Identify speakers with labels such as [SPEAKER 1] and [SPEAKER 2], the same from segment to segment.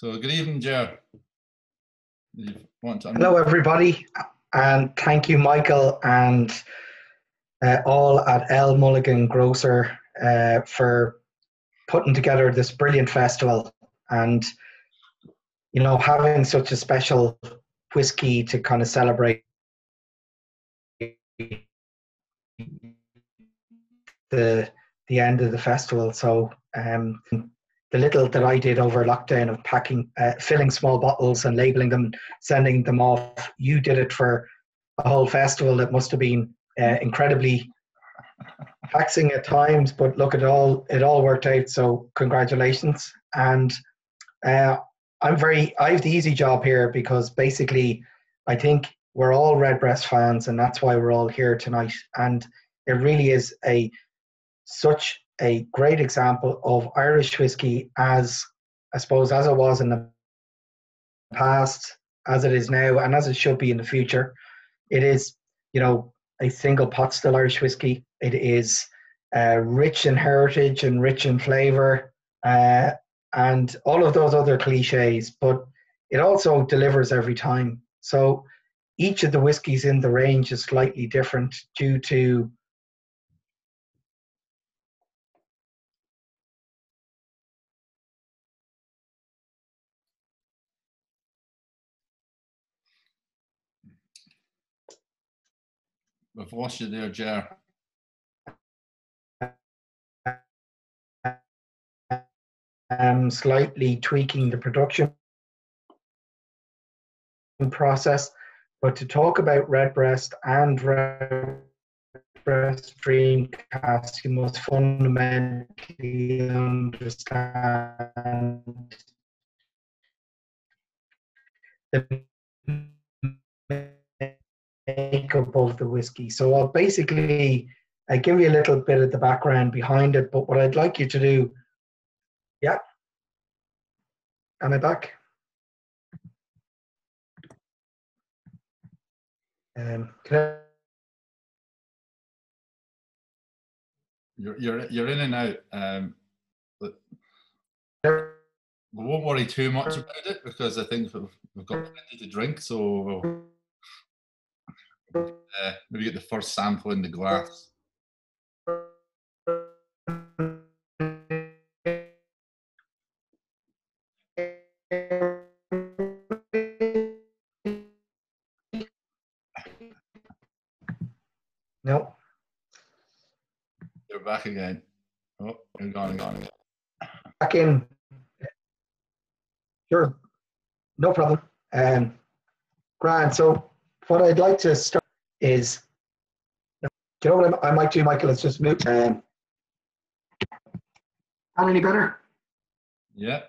[SPEAKER 1] So good evening, Joe.
[SPEAKER 2] Hello, everybody, and thank you, Michael, and uh, all at L Mulligan Grocer uh, for putting together this brilliant festival and you know having such a special whiskey to kind of celebrate the the end of the festival. So um, the little that I did over lockdown of packing, uh, filling small bottles and labeling them, sending them off. You did it for a whole festival that must have been uh, incredibly taxing at times. But look, it all it all worked out. So congratulations. And uh, I'm very I have the easy job here because basically I think we're all Redbreast fans, and that's why we're all here tonight. And it really is a such a great example of Irish whiskey as I suppose as it was in the past, as it is now, and as it should be in the future. It is, you know, a single pot still Irish whiskey. It is uh, rich in heritage and rich in flavour, uh, and all of those other cliches. But it also delivers every time. So each of the whiskies in the range is slightly different due to
[SPEAKER 1] We've lost you there, Ger.
[SPEAKER 2] Um, slightly tweaking the production process. But to talk about Redbreast and Redbreast Dream Cask, you must fundamentally understand the makeup of the whiskey. So I'll basically I give you a little bit of the background behind it, but what I'd like you to do, yeah. Am I back? Um, I,
[SPEAKER 1] you're, you're, you're in and out. Um, but we won't worry too much about it because I think we've, we've got plenty to drink, so we'll uh, maybe get the first sample in the glass.
[SPEAKER 2] No.
[SPEAKER 1] You're back again. Oh, you're gone again. Gone
[SPEAKER 2] Back in. Sure. No problem. Um, Grant, so what I'd like to start is, do you know what I, I might do, Michael? Let's just move. Um, any better?
[SPEAKER 1] Yeah.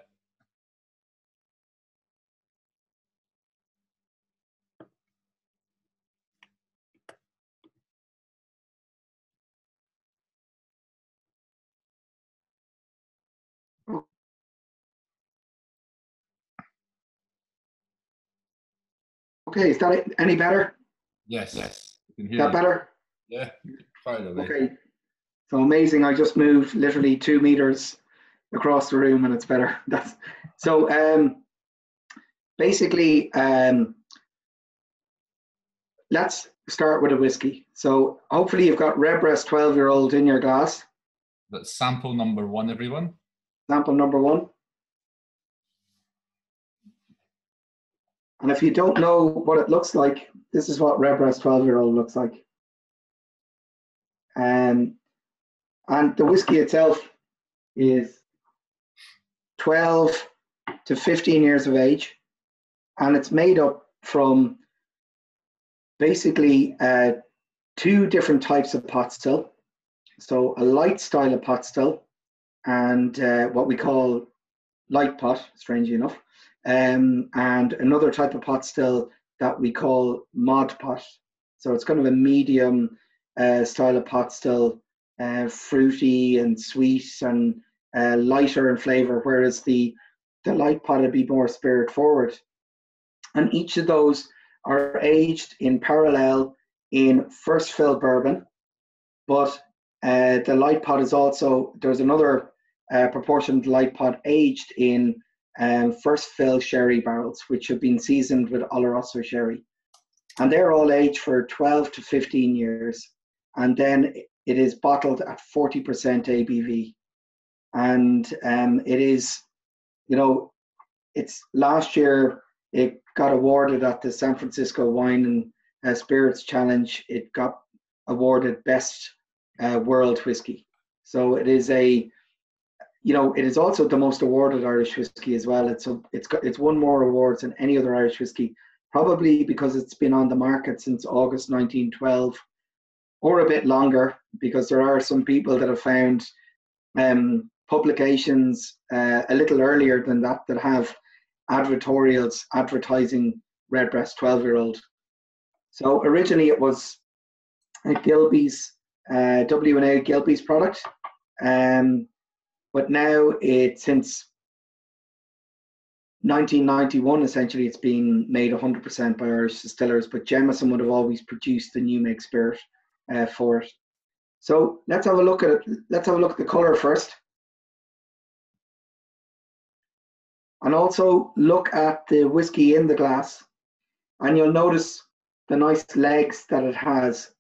[SPEAKER 2] Okay, is that any better?
[SPEAKER 1] Yes, yes.
[SPEAKER 2] Is that better?
[SPEAKER 1] Yeah, finally.
[SPEAKER 2] Okay. So amazing. I just moved literally two meters across the room and it's better. That's so um basically um let's start with a whiskey. So hopefully you've got Redbreast 12 year old in your glass.
[SPEAKER 1] That's sample number one, everyone.
[SPEAKER 2] Sample number one. And if you don't know what it looks like, this is what Redbreast 12 year old looks like. Um, and the whiskey itself is 12 to 15 years of age. And it's made up from basically uh, two different types of pot still. So a light style of pot still and uh, what we call light pot, strangely enough um, and another type of pot still that we call mod pot. So it's kind of a medium uh, style of pot still, uh, fruity and sweet and uh, lighter in flavor, whereas the the light pot would be more spirit forward. And each of those are aged in parallel in first fill bourbon, but uh, the light pot is also there's another uh, proportion light pot aged in um, first fill sherry barrels, which have been seasoned with Oloroso sherry. And they're all aged for 12 to 15 years. And then it is bottled at 40% ABV. And um, it is, you know, it's last year it got awarded at the San Francisco Wine and uh, Spirits Challenge. It got awarded Best uh, World Whiskey. So it is a you know, it is also the most awarded Irish whiskey as well. It's a, it's got it's won more awards than any other Irish whiskey, probably because it's been on the market since August 1912, or a bit longer, because there are some people that have found um, publications uh, a little earlier than that that have advertorials advertising Redbreast 12 year old. So originally it was a Gilbey's uh, W&A Gilbey's product. Um, but now it since 1991 essentially it's been made 100% by Irish distillers, but Jameson would have always produced the new make spirit uh, for it. So let's have a look at it. Let's have a look at the color first. And also look at the whiskey in the glass. And you'll notice the nice legs that it has.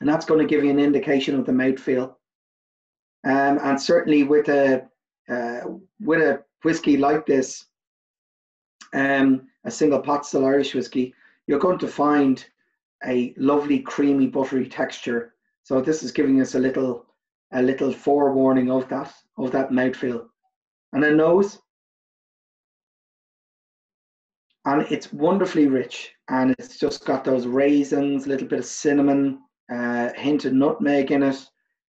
[SPEAKER 2] And that's going to give you an indication of the mouthfeel. Um, and certainly with a uh, with a whiskey like this, um, a single pot still Irish whiskey, you're going to find a lovely creamy buttery texture. So this is giving us a little a little forewarning of that of that mouthfeel. And a nose. And it's wonderfully rich and it's just got those raisins, a little bit of cinnamon, uh, hint of nutmeg in it,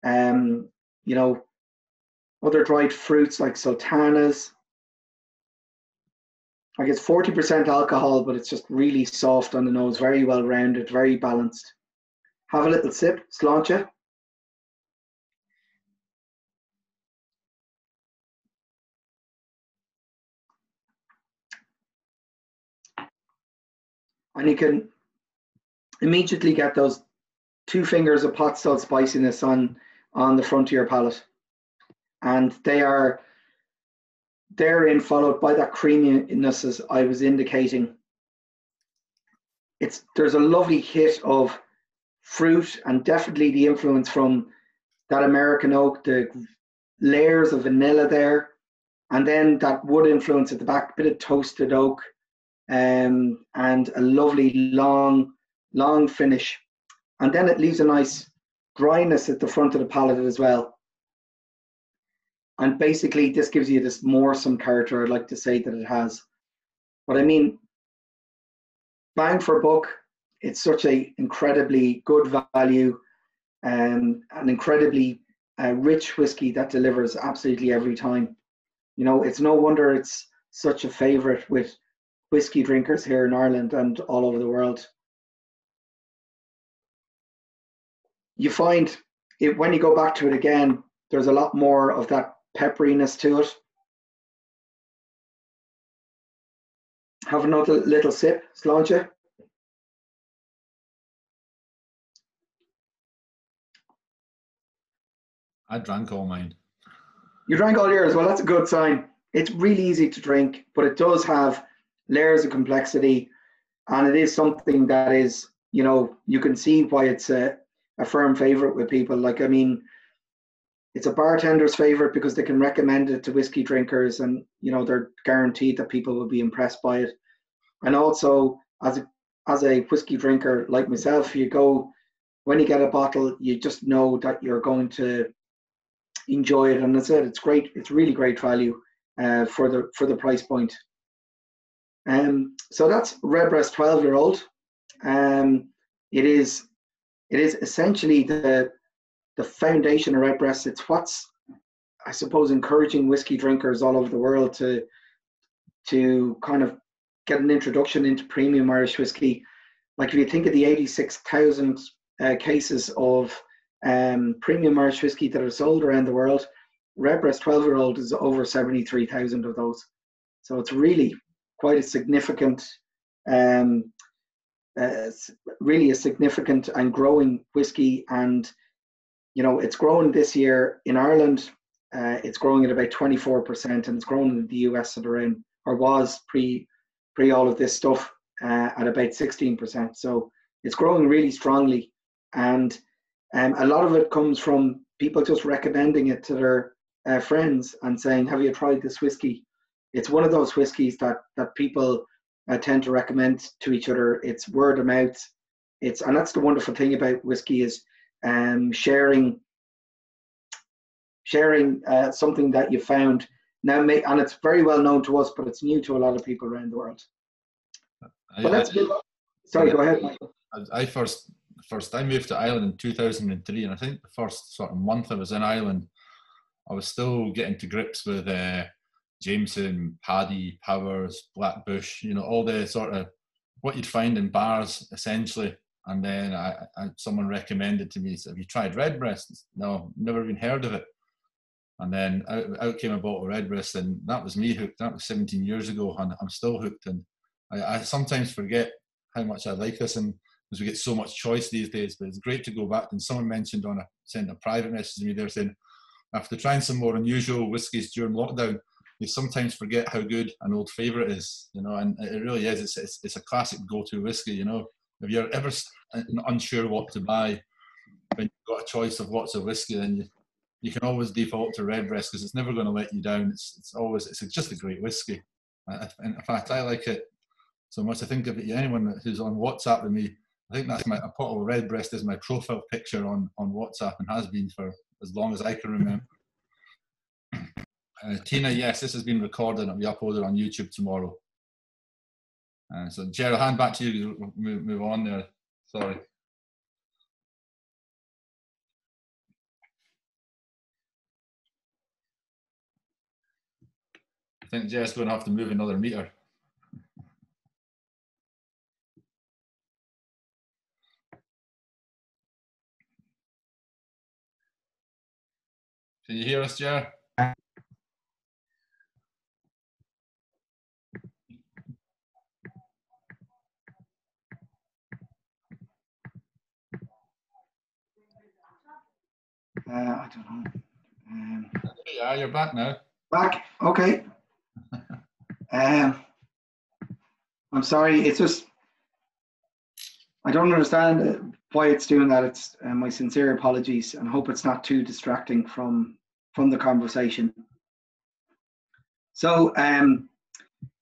[SPEAKER 2] um, you know, other dried fruits like sultanas. Like it's 40% alcohol, but it's just really soft on the nose, very well rounded, very balanced. Have a little sip, sláinte. And you can immediately get those two fingers of pot still spiciness on on the front of your palate. And they are therein followed by that creaminess as I was indicating. It's there's a lovely hit of fruit and definitely the influence from that American oak, the layers of vanilla there, and then that wood influence at the back, bit of toasted oak, um, and a lovely long, long finish. And then it leaves a nice dryness at the front of the palate as well. And basically, this gives you this moresome character, I'd like to say that it has. But I mean, bang for buck, it's such a incredibly good value and an incredibly uh, rich whiskey that delivers absolutely every time. You know, it's no wonder it's such a favorite with whiskey drinkers here in Ireland and all over the world. You find it when you go back to it again, there's a lot more of that pepperiness to it. Have another little sip, sláinte.
[SPEAKER 1] I drank all mine.
[SPEAKER 2] You drank all yours. Well, that's a good sign. It's really easy to drink, but it does have layers of complexity, and it is something that is, you know, you can see why it's a, a firm favorite with people. Like, I mean, it's a bartender's favorite because they can recommend it to whiskey drinkers, and you know they're guaranteed that people will be impressed by it. And also, as a as a whiskey drinker like myself, you go when you get a bottle, you just know that you're going to enjoy it. And as I said, it's great. It's really great value uh, for the for the price point. Um, so that's Redbreast 12 year old. Um, it is it is essentially the the foundation of Redbreast. It's what's I suppose encouraging whiskey drinkers all over the world to to kind of get an introduction into premium Irish whiskey. Like if you think of the 86,000 uh, cases of um, premium Irish whiskey that are sold around the world, Redbreast 12 year old is over 73,000 of those. So it's really quite a significant um, uh, really a significant and growing whiskey. And, you know, it's grown this year in Ireland. uh, it's growing at about 24%, and it's grown in the US at around, or was pre pre all of this stuff uh, at about 16%. So it's growing really strongly, and um, a lot of it comes from people just recommending it to their uh, friends and saying, "Have you tried this whiskey?" It's one of those whiskies that that people uh, tend to recommend to each other. It's word of mouth. It's and that's the wonderful thing about whiskey is um, sharing sharing uh, something that you found now may, and it's very well known to us but it's new to a lot of people around the world I, but let's I, sorry go ahead Michael.
[SPEAKER 1] I first first I moved to Ireland in 2003 and I think the first sort of month I was in Ireland I was still getting to grips with uh, Jameson, Paddy, Powers, Blackbush, you know, all the sort of what you'd find in bars essentially. And then I, I, someone recommended to me, "Have you tried Redbreast?" No, never even heard of it. And then out, out came a bottle of Redbreast, and that was me hooked. That was 17 years ago, and I'm still hooked. And I, I sometimes forget how much I like this, and because we get so much choice these days. But it's great to go back. And someone mentioned on a sent a private message to me. They're saying after trying some more unusual whiskies during lockdown, you sometimes forget how good an old favourite is. You know, and it really is. It's it's, it's a classic go-to whiskey. You know, if you're ever unsure what to buy when you've got a choice of lots of whiskey, then you you can always default to Redbreast because it's never going to let you down. It's, it's always it's just a great whiskey. in fact, I like it so much. I think if anyone who's on WhatsApp with me, I think that's my a bottle of Redbreast is my profile picture on on WhatsApp and has been for as long as I can remember. Uh, Tina, yes, this has been recorded and will be uploaded on YouTube tomorrow. Uh, so, Gerald, hand back to you. Move, move on there. Sorry. I think Jess going to have to move another meter. Can you hear us, Jer? Uh,
[SPEAKER 2] I don't know. Um,
[SPEAKER 1] yeah, you're back now.
[SPEAKER 2] Back. Okay. um, I'm sorry. It's just I don't understand why it's doing that. It's uh, my sincere apologies, and hope it's not too distracting from from the conversation. So, um,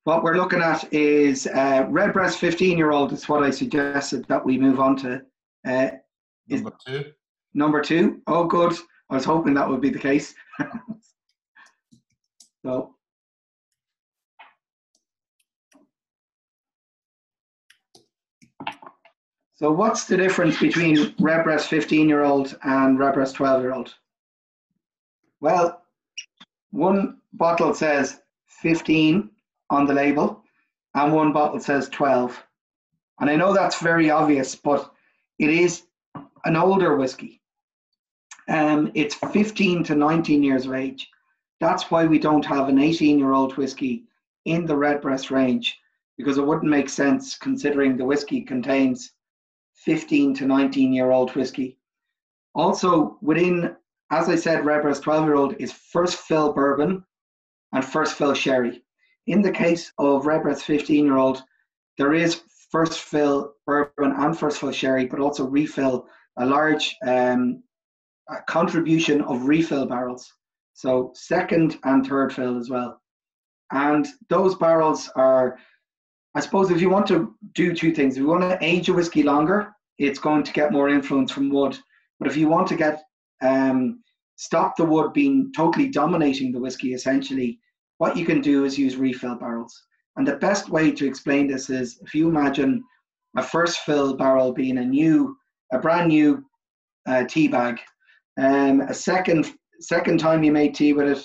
[SPEAKER 2] what we're looking at is uh, Redbreast 15 year old. Is what I suggested that we move on to.
[SPEAKER 1] Uh, number two.
[SPEAKER 2] Number two. Oh, good. I was hoping that would be the case. so So what's the difference between Redbreast 15 year old and Redbreast 12 year old? Well, one bottle says 15 on the label and one bottle says 12. And I know that's very obvious, but it is an older whiskey. Um, it's 15 to 19 years of age. That's why we don't have an 18 year old whiskey in the Redbreast range because it wouldn't make sense considering the whiskey contains 15 to 19 year old whiskey. Also, within, as I said, Redbreast 12 year old is first fill bourbon and first fill sherry. In the case of Redbreast 15 year old, there is first fill bourbon and first fill sherry, but also refill, a large um, contribution of refill barrels. So, second and third fill as well. And those barrels are I suppose if you want to do two things, if you want to age a whiskey longer, it's going to get more influence from wood. But if you want to get um, stop the wood being totally dominating the whiskey, essentially, what you can do is use refill barrels. And the best way to explain this is if you imagine a first fill barrel being a new, a brand new uh, tea bag, um, a second second time you make tea with it,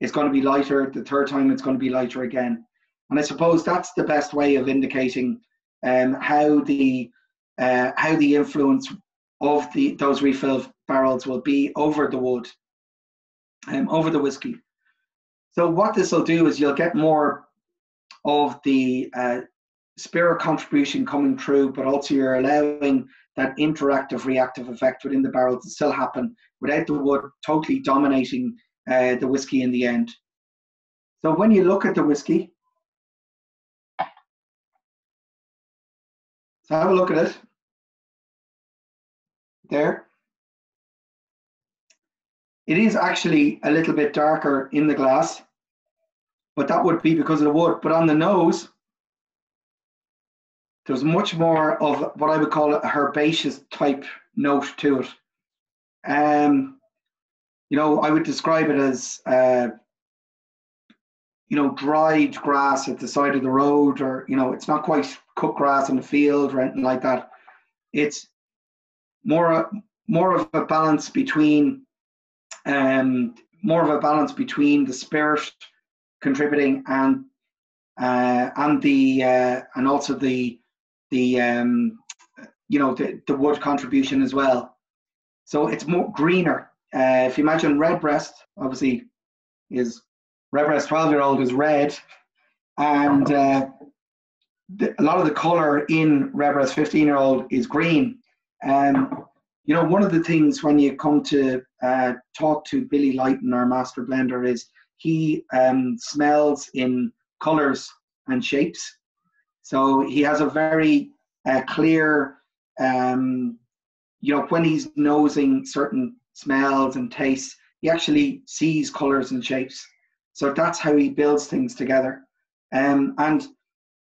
[SPEAKER 2] it's going to be lighter. The third time, it's going to be lighter again. And I suppose that's the best way of indicating um, how the uh, how the influence of the those refill barrels will be over the wood, um, over the whiskey. So what this will do is you'll get more of the uh, spirit contribution coming through, but also you're allowing that interactive reactive effect within the barrel to still happen without the wood totally dominating uh, the whiskey in the end. So when you look at the whiskey, so have a look at it. There. It is actually a little bit darker in the glass, but that would be because of the wood. But on the nose, there's much more of what I would call a herbaceous type note to it. Um, you know, I would describe it as, uh, you know, dried grass at the side of the road, or you know, it's not quite cut grass in the field or anything like that. It's more more of a balance between, um, more of a balance between the spirit contributing and uh, and the uh, and also the the um, you know the, the wood contribution as well. So it's more greener. Uh, if you imagine redbreast, obviously is redbreast 12 year old is red, and uh, the, a lot of the color in redbreast 15 year old is green. Um, you know, one of the things when you come to uh, talk to Billy Leighton, our master blender, is he um, smells in colors and shapes. So he has a very uh, clear, um, you know, when he's nosing certain smells and tastes, he actually sees colors and shapes. So that's how he builds things together. Um, and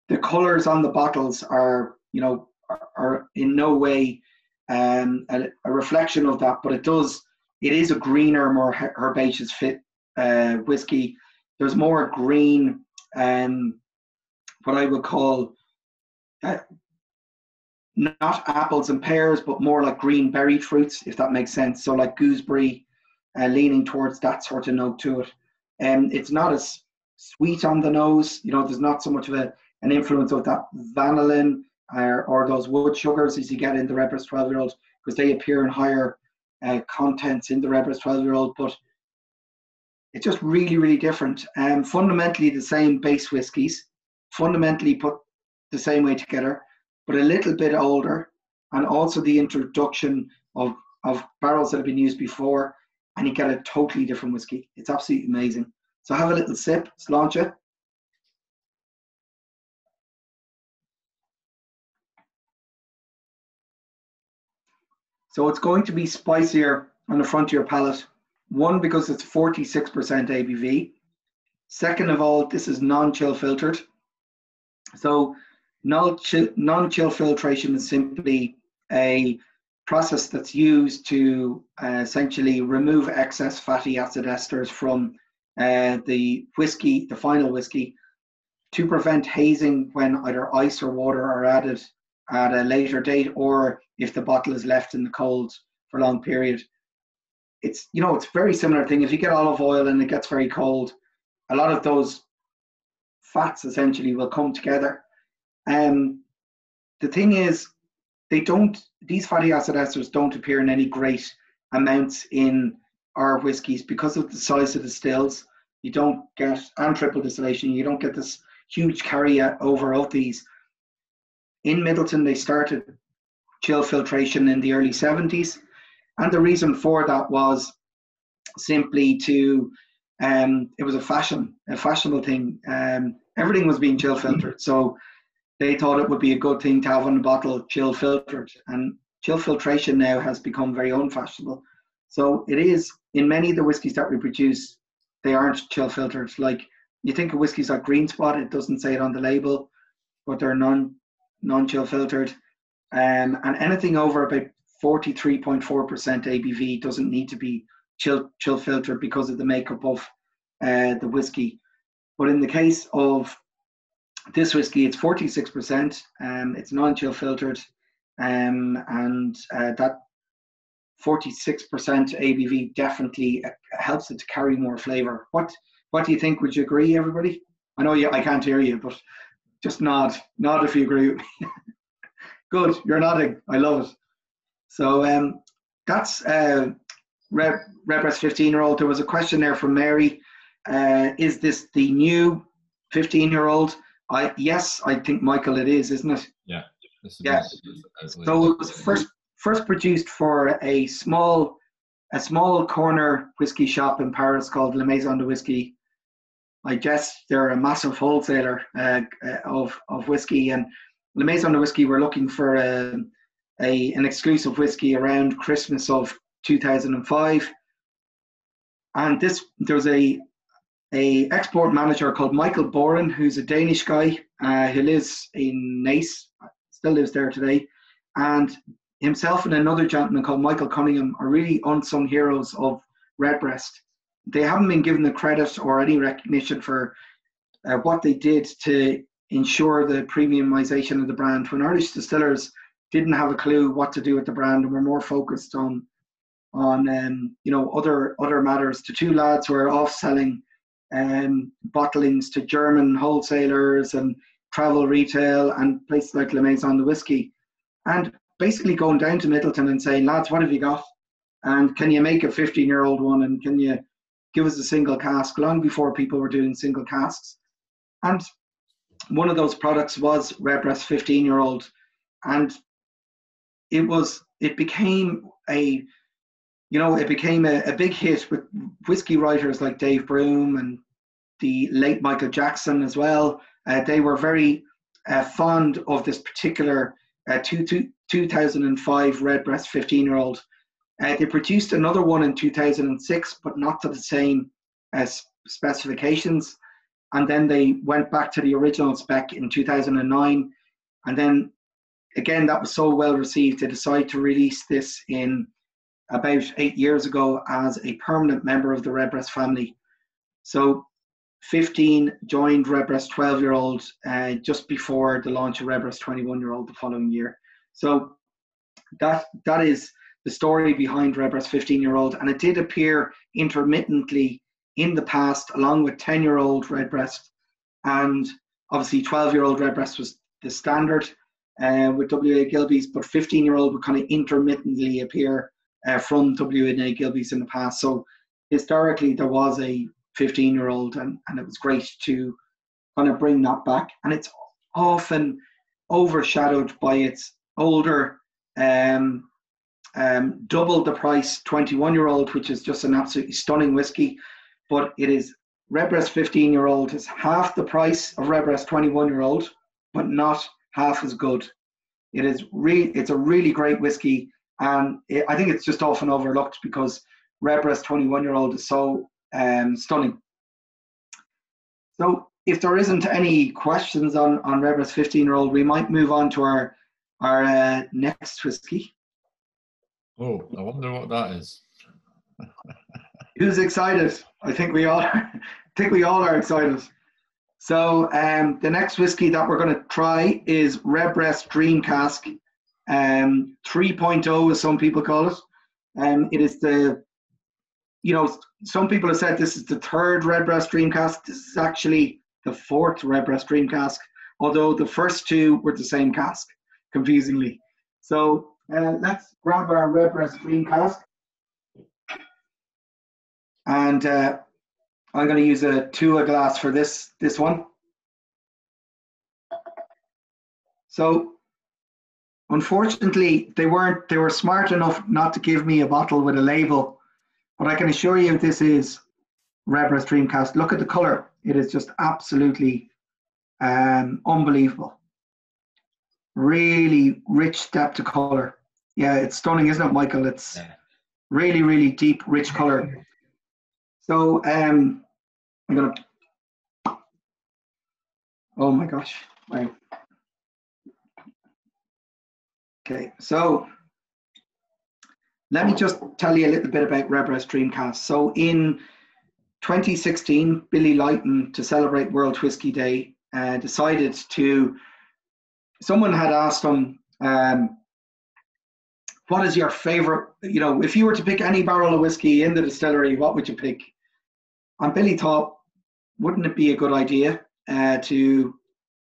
[SPEAKER 2] the colors on the bottles are, you know, are, in no way um, a, a, reflection of that, but it does. It is a greener, more herbaceous fit uh, whiskey. There's more green um, what I would call uh, not apples and pears, but more like green berry fruits, if that makes sense. So like gooseberry, uh, leaning towards that sort of note to it. And um, it's not as sweet on the nose. You know, there's not so much of a, an influence of that vanillin or, or those wood sugars as you get in the Redbreast 12 year old because they appear in higher uh, contents in the Redbreast 12 year old. But it's just really, really different. Um, fundamentally the same base whiskies, fundamentally put the same way together, but a little bit older, and also the introduction of, of barrels that have been used before, and you get a totally different whiskey. It's absolutely amazing. So have a little sip, sláinte. So it's going to be spicier on the front of your palate. One, because it's 46% ABV. Second of all, this is non-chill filtered. So non-chill filtration is simply a process that's used to uh, essentially remove excess fatty acid esters from uh, the whiskey, the final whiskey, to prevent hazing when either ice or water are added at a later date or if the bottle is left in the cold for a long period. It's you know it's very similar thing. If you get olive oil and it gets very cold, a lot of those fats essentially will come together. Um, the thing is, they don't. These fatty acid esters don't appear in any great amounts in our whiskies because of the size of the stills. You don't get and triple distillation. You don't get this huge carry over of these. In Midleton, they started chill filtration in the early 70s. And the reason for that was simply to, um, it was a fashion, a fashionable thing. Um, everything was being chill filtered. So they thought it would be a good thing to have on the bottle chill filtered. And chill filtration now has become very unfashionable. So it is, in many of the whiskies that we produce, they aren't chill filtered. Like you think of whiskies like Green Spot, it doesn't say it on the label, but they're non non-chill filtered, um, and anything over about 43.4% ABV doesn't need to be chill chill filtered because of the makeup of uh, the whiskey. But in the case of this whiskey, it's 46%. Um, it's non-chill filtered, um, and uh, that 46% ABV definitely uh, helps it to carry more flavor. What What do you think? Would you agree, everybody? I know you, I can't hear you, but just nod. Nod if you agree with me. Good, you're nodding. I love it. So um, that's uh, Redbreast 15 year old. There was a question there from Mary. Uh, is this the new 15 year old? I yes, I think Michael, it is, isn't it?
[SPEAKER 1] Yeah.
[SPEAKER 2] Yeah. So it was first first produced for a small a small corner whiskey shop in Paris called La Maison de Whiskey. I guess they're a massive wholesaler uh, uh of of whiskey, and La Maison de Whiskey were looking for a, a an exclusive whiskey around Christmas of 2005, and this there was a a export manager called Michael Boren, who's a Danish guy uh, who lives in Naas, still lives there today, and himself and another gentleman called Michael Cunningham are really unsung heroes of Redbreast. They haven't been given the credit or any recognition for uh, what they did to ensure the premiumization of the brand. When Irish distillers didn't have a clue what to do with the brand and were more focused on on um, you know other other matters. to two lads who are off selling um, bottlings to German wholesalers and travel retail and places like La Maison de Whiskey. And basically going down to Midleton and saying, lads, what have you got? And can you make a 15 year old one? And can you give us a single cask? Long before people were doing single casks. And one of those products was Redbreast 15 year old. And it was, it became a, you know, it became a, a big hit with whiskey writers like Dave Broom and the late Michael Jackson as well. Uh, they were very uh, fond of this particular uh, two, two, 2005 Redbreast 15 year old. Uh, they produced another one in 2006, but not to the same uh, specifications. And then they went back to the original spec in 2009. And then again, that was so well received, they decided to release this in about eight years ago as a permanent member of the Redbreast family. So 15 joined Redbreast 12 year old uh, just before the launch of Redbreast 21 year old the following year. So that that is the story behind Redbreast 15 year old, and it did appear intermittently in the past, along with 10 year old Redbreast, and obviously 12 year old Redbreast was the standard uh, with WA Gilbeys, but 15 year old would kind of intermittently appear uh, from WA Gilbeys in the past. So historically, there was a 15 year old, and, and it was great to kind of bring that back. And it's often overshadowed by its older, um, um, double the price 21 year old, which is just an absolutely stunning whiskey. But it is Redbreast 15 year old is half the price of Redbreast 21 year old, but not half as good. It is re- it's a really great whiskey, and it, I think it's just often overlooked because Redbreast 21 year old is so um, stunning. So if there isn't any questions on on Redbreast 15 year old, we might move on to our our uh, next whiskey.
[SPEAKER 1] Oh, I wonder what that is.
[SPEAKER 2] Who's excited? I think we all I think we all are excited. So um, the next whiskey that we're going to try is Redbreast Dream Cask, um, 3.0 as some people call it. Um, it is the, you know, some people have said this is the third Redbreast Dream Cask. This is actually the fourth Redbreast Dream Cask, although the first two were the same cask, confusingly. So uh, let's grab our Redbreast Dream Cask. And uh, I'm going to use a Tuath glass for this, this one. So unfortunately, they weren't, they were smart enough not to give me a bottle with a label, but I can assure you this is Redbreast Dream Cask. Look at the color. It is just absolutely um, unbelievable. Really rich depth of color. Yeah, it's stunning, isn't it, Michael? It's really, really deep, rich color. So um, I'm gonna. Oh my gosh! Wow. Okay, so let me just tell you a little bit about Redbreast Dream Cask. So in 2016, Billy Leighton, to celebrate World Whiskey Day, uh, decided to. Someone had asked him, um, "What is your favorite? You know, if you were to pick any barrel of whiskey in the distillery, what would you pick?" And Billy thought, "Wouldn't it be a good idea uh, to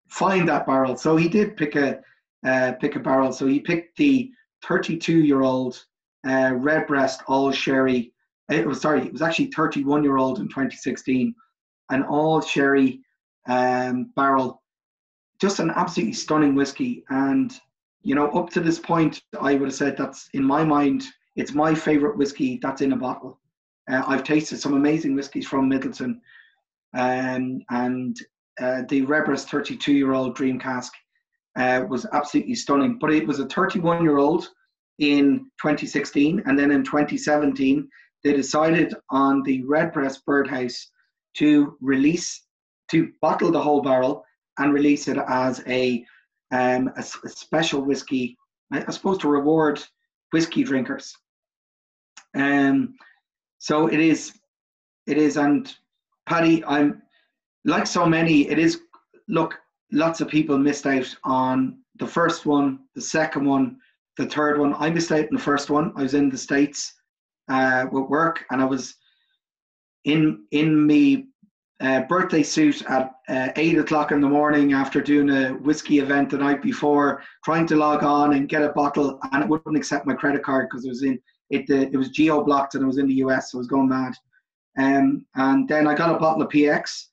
[SPEAKER 2] find that barrel?" So he did pick a uh, pick a barrel. So he picked the 32-year-old uh, Redbreast All Sherry it was sorry, it was actually 31 year old in 2016, an all sherry um, barrel, just an absolutely stunning whiskey. And you know, up to this point, I would have said that's in my mind It's my favorite whiskey that's in a bottle. Uh, I've tasted some amazing whiskies from Midleton. um, and uh, the Redbreast 32 year old Dream Cask uh, was absolutely stunning. But it was a 31 year old in 2016, and then in 2017, they decided on the Redbreast Birdhouse to release, to bottle the whole barrel and release it as a, um, a, a special whiskey, I, I suppose to reward whiskey drinkers. Um, so it is, it is, and Paddy, I'm like so many. It is look, lots of people missed out on the first one, the second one, the third one. I missed out on the first one. I was in the states uh, with work, and I was in in me uh, birthday suit at uh, eight o'clock in the morning after doing a whiskey event the night before, trying to log on and get a bottle, and it wouldn't accept my credit card because it was in it. Uh, it was geo blocked and it was in the US, so I was going mad. Um, and then I got a bottle of PX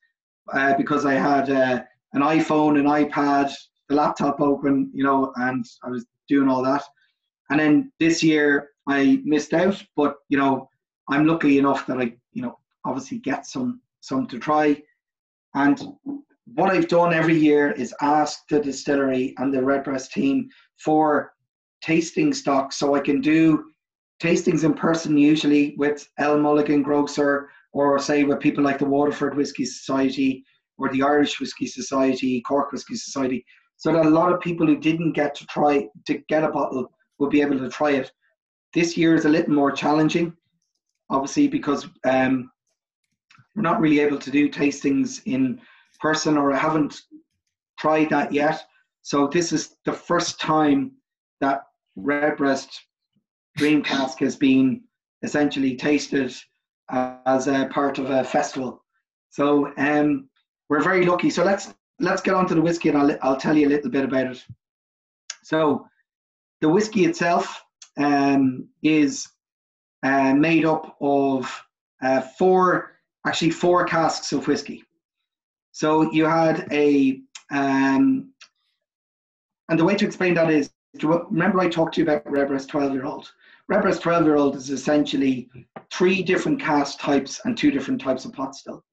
[SPEAKER 2] uh, because I had uh, an iPhone, an iPad, the laptop open, you know, and I was doing all that. And then this year I missed out, but you know, I'm lucky enough that I, you know, obviously get some some to try. And what I've done every year is ask the distillery and the Redbreast team for tasting stock so I can do tastings in person usually with L Mulligan Grocer or say with people like the Waterford Whisky Society or the Irish Whisky Society, Cork Whisky Society, so that a lot of people who didn't get to try to get a bottle will be able to try it. This year is a little more challenging, obviously, because um, we're not really able to do tastings in person, or I haven't tried that yet. So this is the first time that Redbreast Dream Cask has been essentially tasted as a part of a festival. So um, we're very lucky. So let's let's get on to the whiskey, and I'll I'll tell you a little bit about it. So the whiskey itself um, is uh, made up of uh, four, actually four casks of whiskey. So you had a, um, and the way to explain that is, remember I talked to you about Redbreast 12 year old? Redbreast 12 year old is essentially three different cask types and two different types of pot still.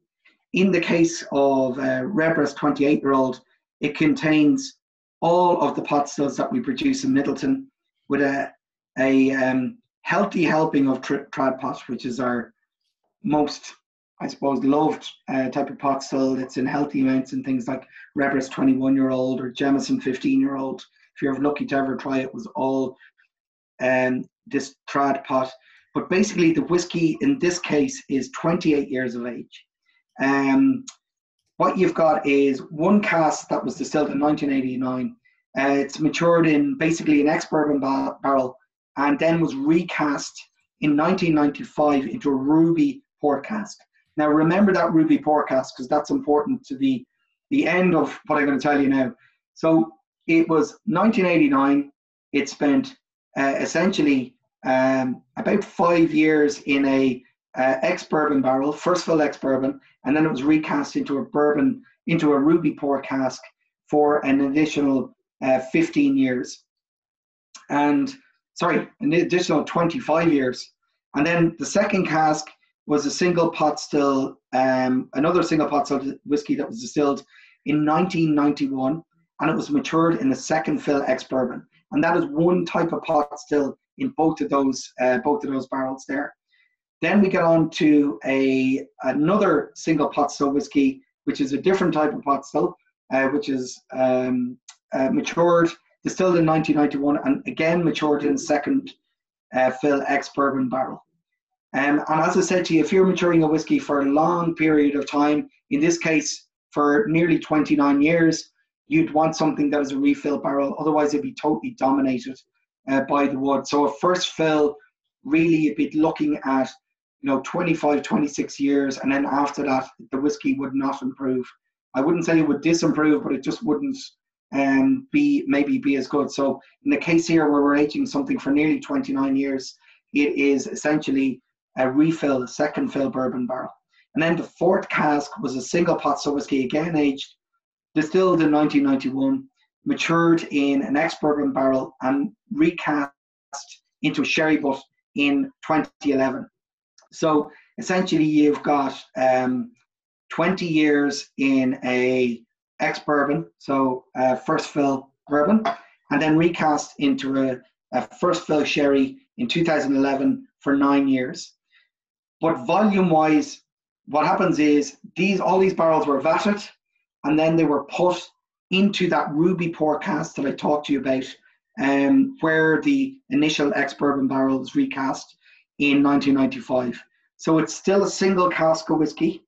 [SPEAKER 2] In the case of uh, Redbreast 28 year old, it contains all of the pot stills that we produce in Midleton with a, a um, healthy helping of tr- trad pot, which is our most, I suppose, loved uh, type of pot still. It's in healthy amounts and things like Redbreast 21 year old or Jameson 15 year old. If you're lucky to ever try it, was all um, this trad pot. But basically, the whiskey in this case is 28 years of age. Um, what you've got is one cask that was distilled in 1989 uh, it's matured in basically an ex-bourbon bar- barrel and then was recast in 1995 into a ruby port cask. Now remember that ruby port cask because that's important to the the end of what I'm going to tell you now. So it was 1989. It spent uh, essentially um, about five years in a uh, ex-bourbon barrel, first fill ex-bourbon, and then it was recast into a bourbon into a ruby port cask for an additional uh, 15 years. And sorry, an additional 25 years. And then the second cask was a single pot still, um, another single pot still whiskey that was distilled in 1991, and it was matured in a second fill ex bourbon. And that is one type of pot still in both of those uh, both of those barrels there. Then we get on to a another single pot still whiskey, which is a different type of pot still, uh, which is um, uh, matured, distilled in 1991, and again matured in second uh, fill ex bourbon barrel. Um, and as I said to you, if you're maturing a whiskey for a long period of time, in this case for nearly 29 years, you'd want something that is a refill barrel. Otherwise, it'd be totally dominated uh, by the wood. So a first fill, really, you'd be looking at you know 25, 26 years, and then after that, the whiskey would not improve. I wouldn't say it would disimprove, but it just wouldn't um, be maybe be as good. So in the case here where we're aging something for nearly 29 years, it is essentially a refill, a second fill bourbon barrel. And then the fourth cask was a single pot so whiskey, again aged, distilled in 1991, matured in an ex bourbon barrel and recast into a sherry butt in 2011. So essentially, you've got um, 20 years in a ex bourbon, so first fill bourbon, and then recast into a, a first fill sherry in 2011 for nine years. But volume wise, what happens is these all these barrels were vatted and then they were put into that ruby port cask that I talked to you about, um, where the initial ex bourbon barrel was recast in 1995. So it's still a single cask of whiskey,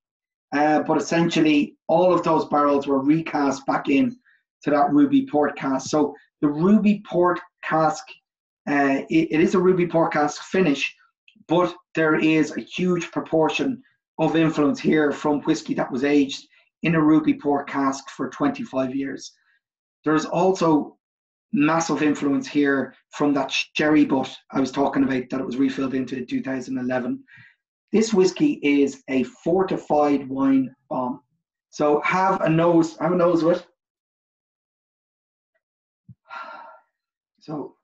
[SPEAKER 2] uh, but essentially all of those barrels were recast back in to that ruby port cask. So the ruby port cask, uh, it, it is a ruby port cask finish, but there is a huge proportion of influence here from whiskey that was aged in a ruby port cask for 25 years. There's also massive influence here from that sherry butt I was talking about that it was refilled into 2011. This whiskey is a fortified wine bomb. So have a nose, have a nose with. So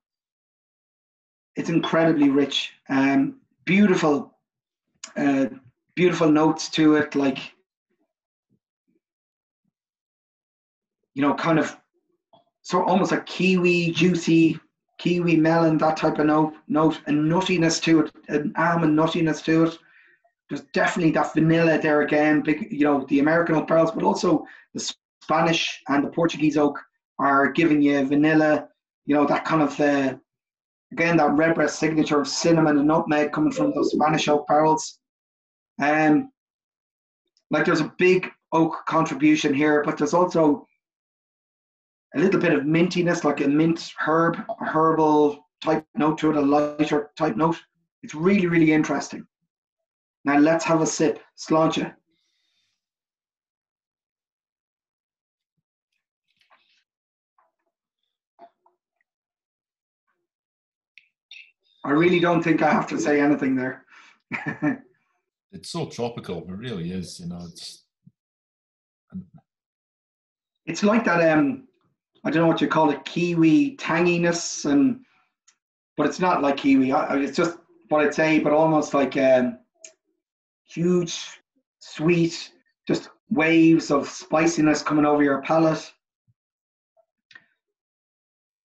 [SPEAKER 2] it's incredibly rich. Um, beautiful, uh, beautiful notes to it, like you know, kind of so almost a kiwi, juicy kiwi melon, that type of note, note, and nuttiness to it, an almond nuttiness to it. There's definitely that vanilla there again, big, you know, the American oak barrels, but also the Spanish and the Portuguese oak are giving you vanilla, you know, that kind of uh, again that redbreast signature of cinnamon and nutmeg coming from those Spanish oak barrels. Um, like there's a big oak contribution here, but there's also a little bit of mintiness, like a mint herb, herbal type note to it, a lighter type note. It's really, really interesting. Now let's have a sip. Sláinte. I really don't think I have to say anything there.
[SPEAKER 1] it's so tropical. It really is. You know, it's
[SPEAKER 2] it's like that. Um, I don't know what you call it, kiwi tanginess, and but it's not like kiwi. It's just what I'd say, but almost like um, huge, sweet, just waves of spiciness coming over your palate,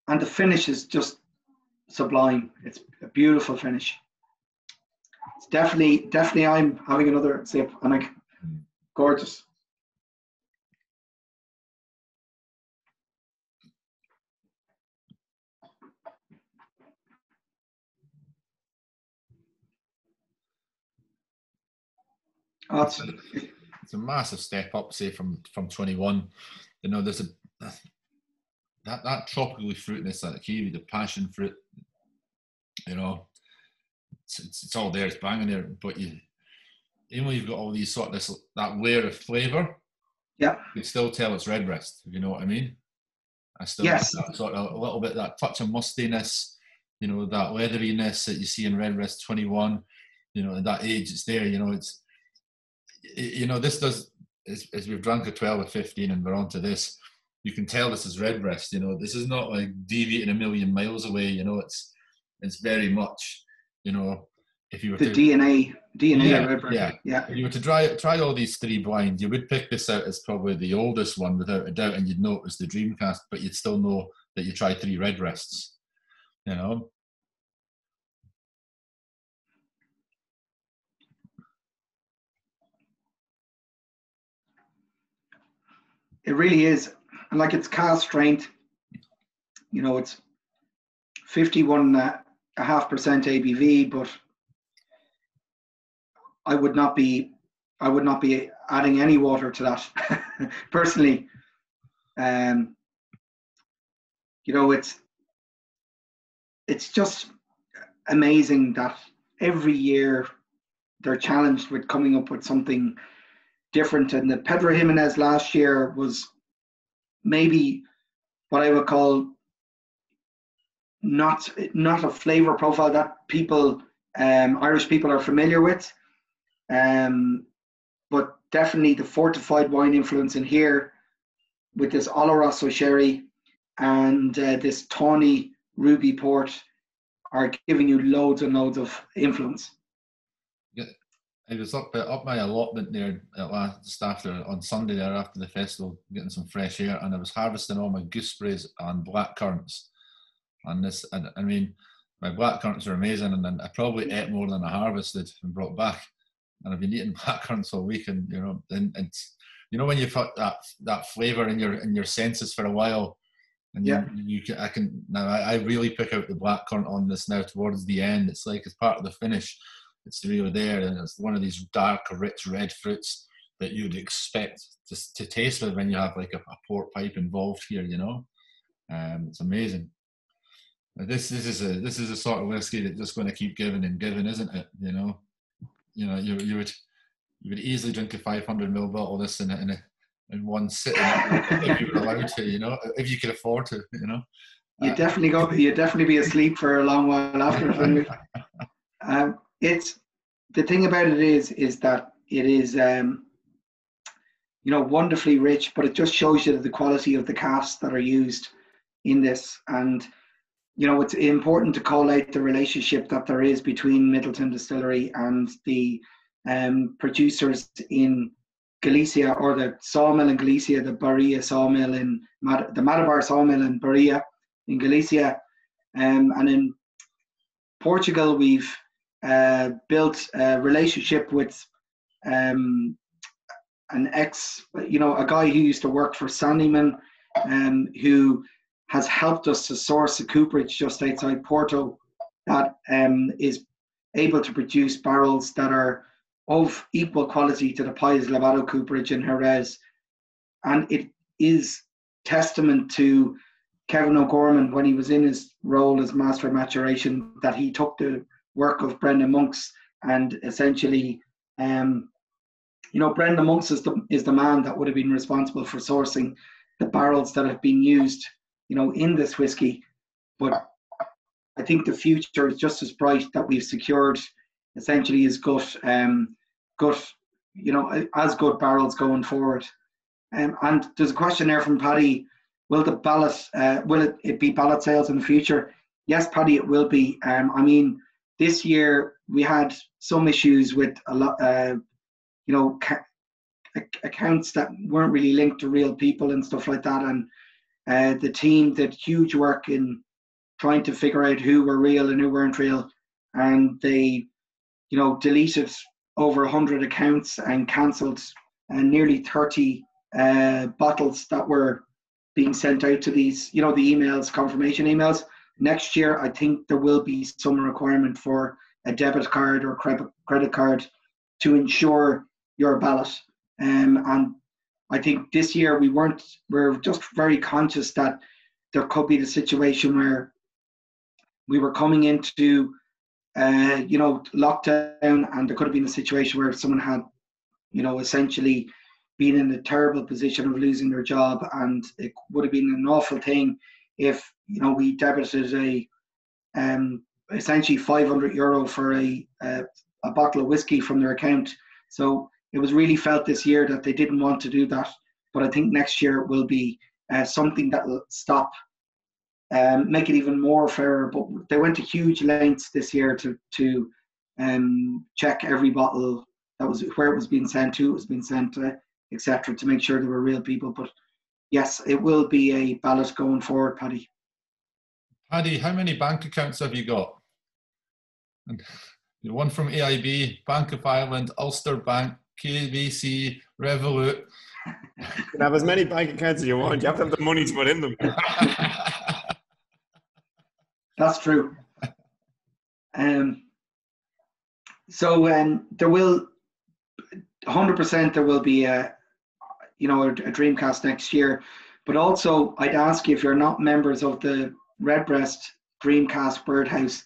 [SPEAKER 2] and the finish is just sublime. It's a beautiful finish. It's definitely, definitely. I'm having another sip, and like gorgeous.
[SPEAKER 1] Oh, it's, a massive step up, say from from 21. You know, there's a that that tropically fruitiness, that kiwi, the passion fruit. You know, it's, it's, it's all there, it's banging there, but you even though you've got all these sort of this that layer of flavour,
[SPEAKER 2] yeah,
[SPEAKER 1] you can still tell it's redbreast. If you know what I mean. I still
[SPEAKER 2] yes.
[SPEAKER 1] that sort of a little bit that touch of mustiness, you know, that leatheriness that you see in redbreast 21. You know, at that age, it's there. You know, it's you know, this does as, as we've drunk a 12 or 15 and we're on to this, you can tell this is redbreast. You know, this is not like deviating a million miles away. You know, it's it's very much, you know, if you were
[SPEAKER 2] the
[SPEAKER 1] to,
[SPEAKER 2] DNA DNA
[SPEAKER 1] yeah,
[SPEAKER 2] redbreast.
[SPEAKER 1] Yeah,
[SPEAKER 2] yeah.
[SPEAKER 1] If you were to try try all these three blinds, you would pick this out as probably the oldest one without a doubt, and you'd know it was the Dream Cask, but you'd still know that you tried three redbreasts. You know,
[SPEAKER 2] It really is. And like it's cask strength, you know, it's 51 uh, a half percent ABV, but I would not be I would not be adding any water to that personally. Um, you know, it's it's just amazing that every year they're challenged with coming up with something different. And the Pedro Jimenez last year was maybe what I would call not not a flavor profile that people um, Irish people are familiar with, um, but definitely the fortified wine influence in here with this Oloroso sherry and uh, this tawny ruby port are giving you loads and loads of influence.
[SPEAKER 1] I was up uh, up my allotment there uh, at last just after on Sunday there after the festival, getting some fresh air, and I was harvesting all my gooseberries and black currants. And this, and, I mean, my black currants are amazing, and then I probably ate more than I harvested and brought back. And I've been eating black currants all week, and you know, and it's you know when you've got that that flavour in your in your senses for a while, and yeah. you, you can I can now I, I really pick out the black currant on this now towards the end. It's like it's part of the finish it's really there, and it's one of these dark, rich red fruits that you'd expect to, to taste with when you have like a, a port pipe involved here. You know, um, it's amazing. This this is a this is a sort of whiskey that's just going to keep giving and giving, isn't it? You know, you know you you would you would easily drink a 500 ml bottle of this in a, in a in one sitting if you were allowed to, you know, if you could afford to, you know.
[SPEAKER 2] You definitely go. You definitely be asleep for a long while after. um, it's the thing about it is is that it is um, you know wonderfully rich, but it just shows you the quality of the casks that are used in this, and you know it's important to call out the relationship that there is between Midleton Distillery and the um, producers in Galicia or the sawmill in Galicia, the Baria sawmill in the Matabar sawmill in Baria in Galicia, um, and in Portugal we've uh, built a relationship with um, an ex, you know, a guy who used to work for Sandeman, um, who has helped us to source a cooperage just outside Porto that um, is able to produce barrels that are of equal quality to the Páez Lobato cooperage in Jerez. And it is testament to Kevin O'Gorman when he was in his role as master of maturation that he took the work of Brendan Monks and essentially, um, you know, Brendan Monks is the is the man that would have been responsible for sourcing the barrels that have been used, you know, in this whiskey. But I think the future is just as bright that we've secured essentially is good, um, good, you know, as good barrels going forward. Um, and there's a question there from Paddy: Will the ballot, uh, will it, it be ballot sales in the future? Yes, Paddy, it will be. Um, I mean, this year we had some issues with a lot, uh, you know, ca- accounts that weren't really linked to real people and stuff like that. And uh, the team did huge work in trying to figure out who were real and who weren't real. And they, you know, deleted over 100 accounts and cancelled uh, nearly 30 uh, bottles that were being sent out to these, you know, the emails, confirmation emails. Next year, I think there will be some requirement for a debit card or credit card to ensure your ballot. Um, and I think this year we weren't, we're just very conscious that there could be the situation where we were coming into, uh, you know, lockdown and there could have been a situation where someone had, you know, essentially been in a terrible position of losing their job and it would have been an awful thing if you know we debited a um, essentially 500 euro for a, a, a bottle of whiskey from their account. So it was really felt this year that they didn't want to do that. But I think next year will be uh, something that will stop, um, make it even more fairer. But they went to huge lengths this year to to um, check every bottle that was where it was being sent to, it was being sent to, etc., to make sure there were real people. But yes, it will be a ballot going forward, Paddy.
[SPEAKER 1] Paddy, how many bank accounts have you got? one from AIB, Bank of Ireland, Ulster Bank, KBC, Revolut.
[SPEAKER 3] You can have as many bank accounts as you want. You have to have the money to put in them.
[SPEAKER 2] That's true. Um, so um, there will, 100% there will be a, you know, a, Dream Cask next year. But also, I'd ask you if you're not members of the Redbreast Dreamcast Birdhouse,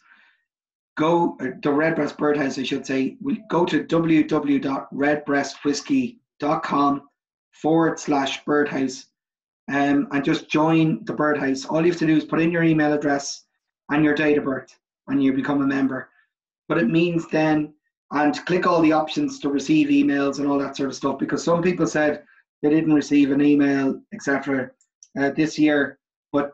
[SPEAKER 2] go uh, the Redbreast Birdhouse, I should say. We go to www.redbreastwhiskey.com forward slash birdhouse um, and just join the birdhouse. All you have to do is put in your email address and your date of birth, and you become a member. But it means then, and click all the options to receive emails and all that sort of stuff, because some people said they didn't receive an email, etc. Uh, this year. But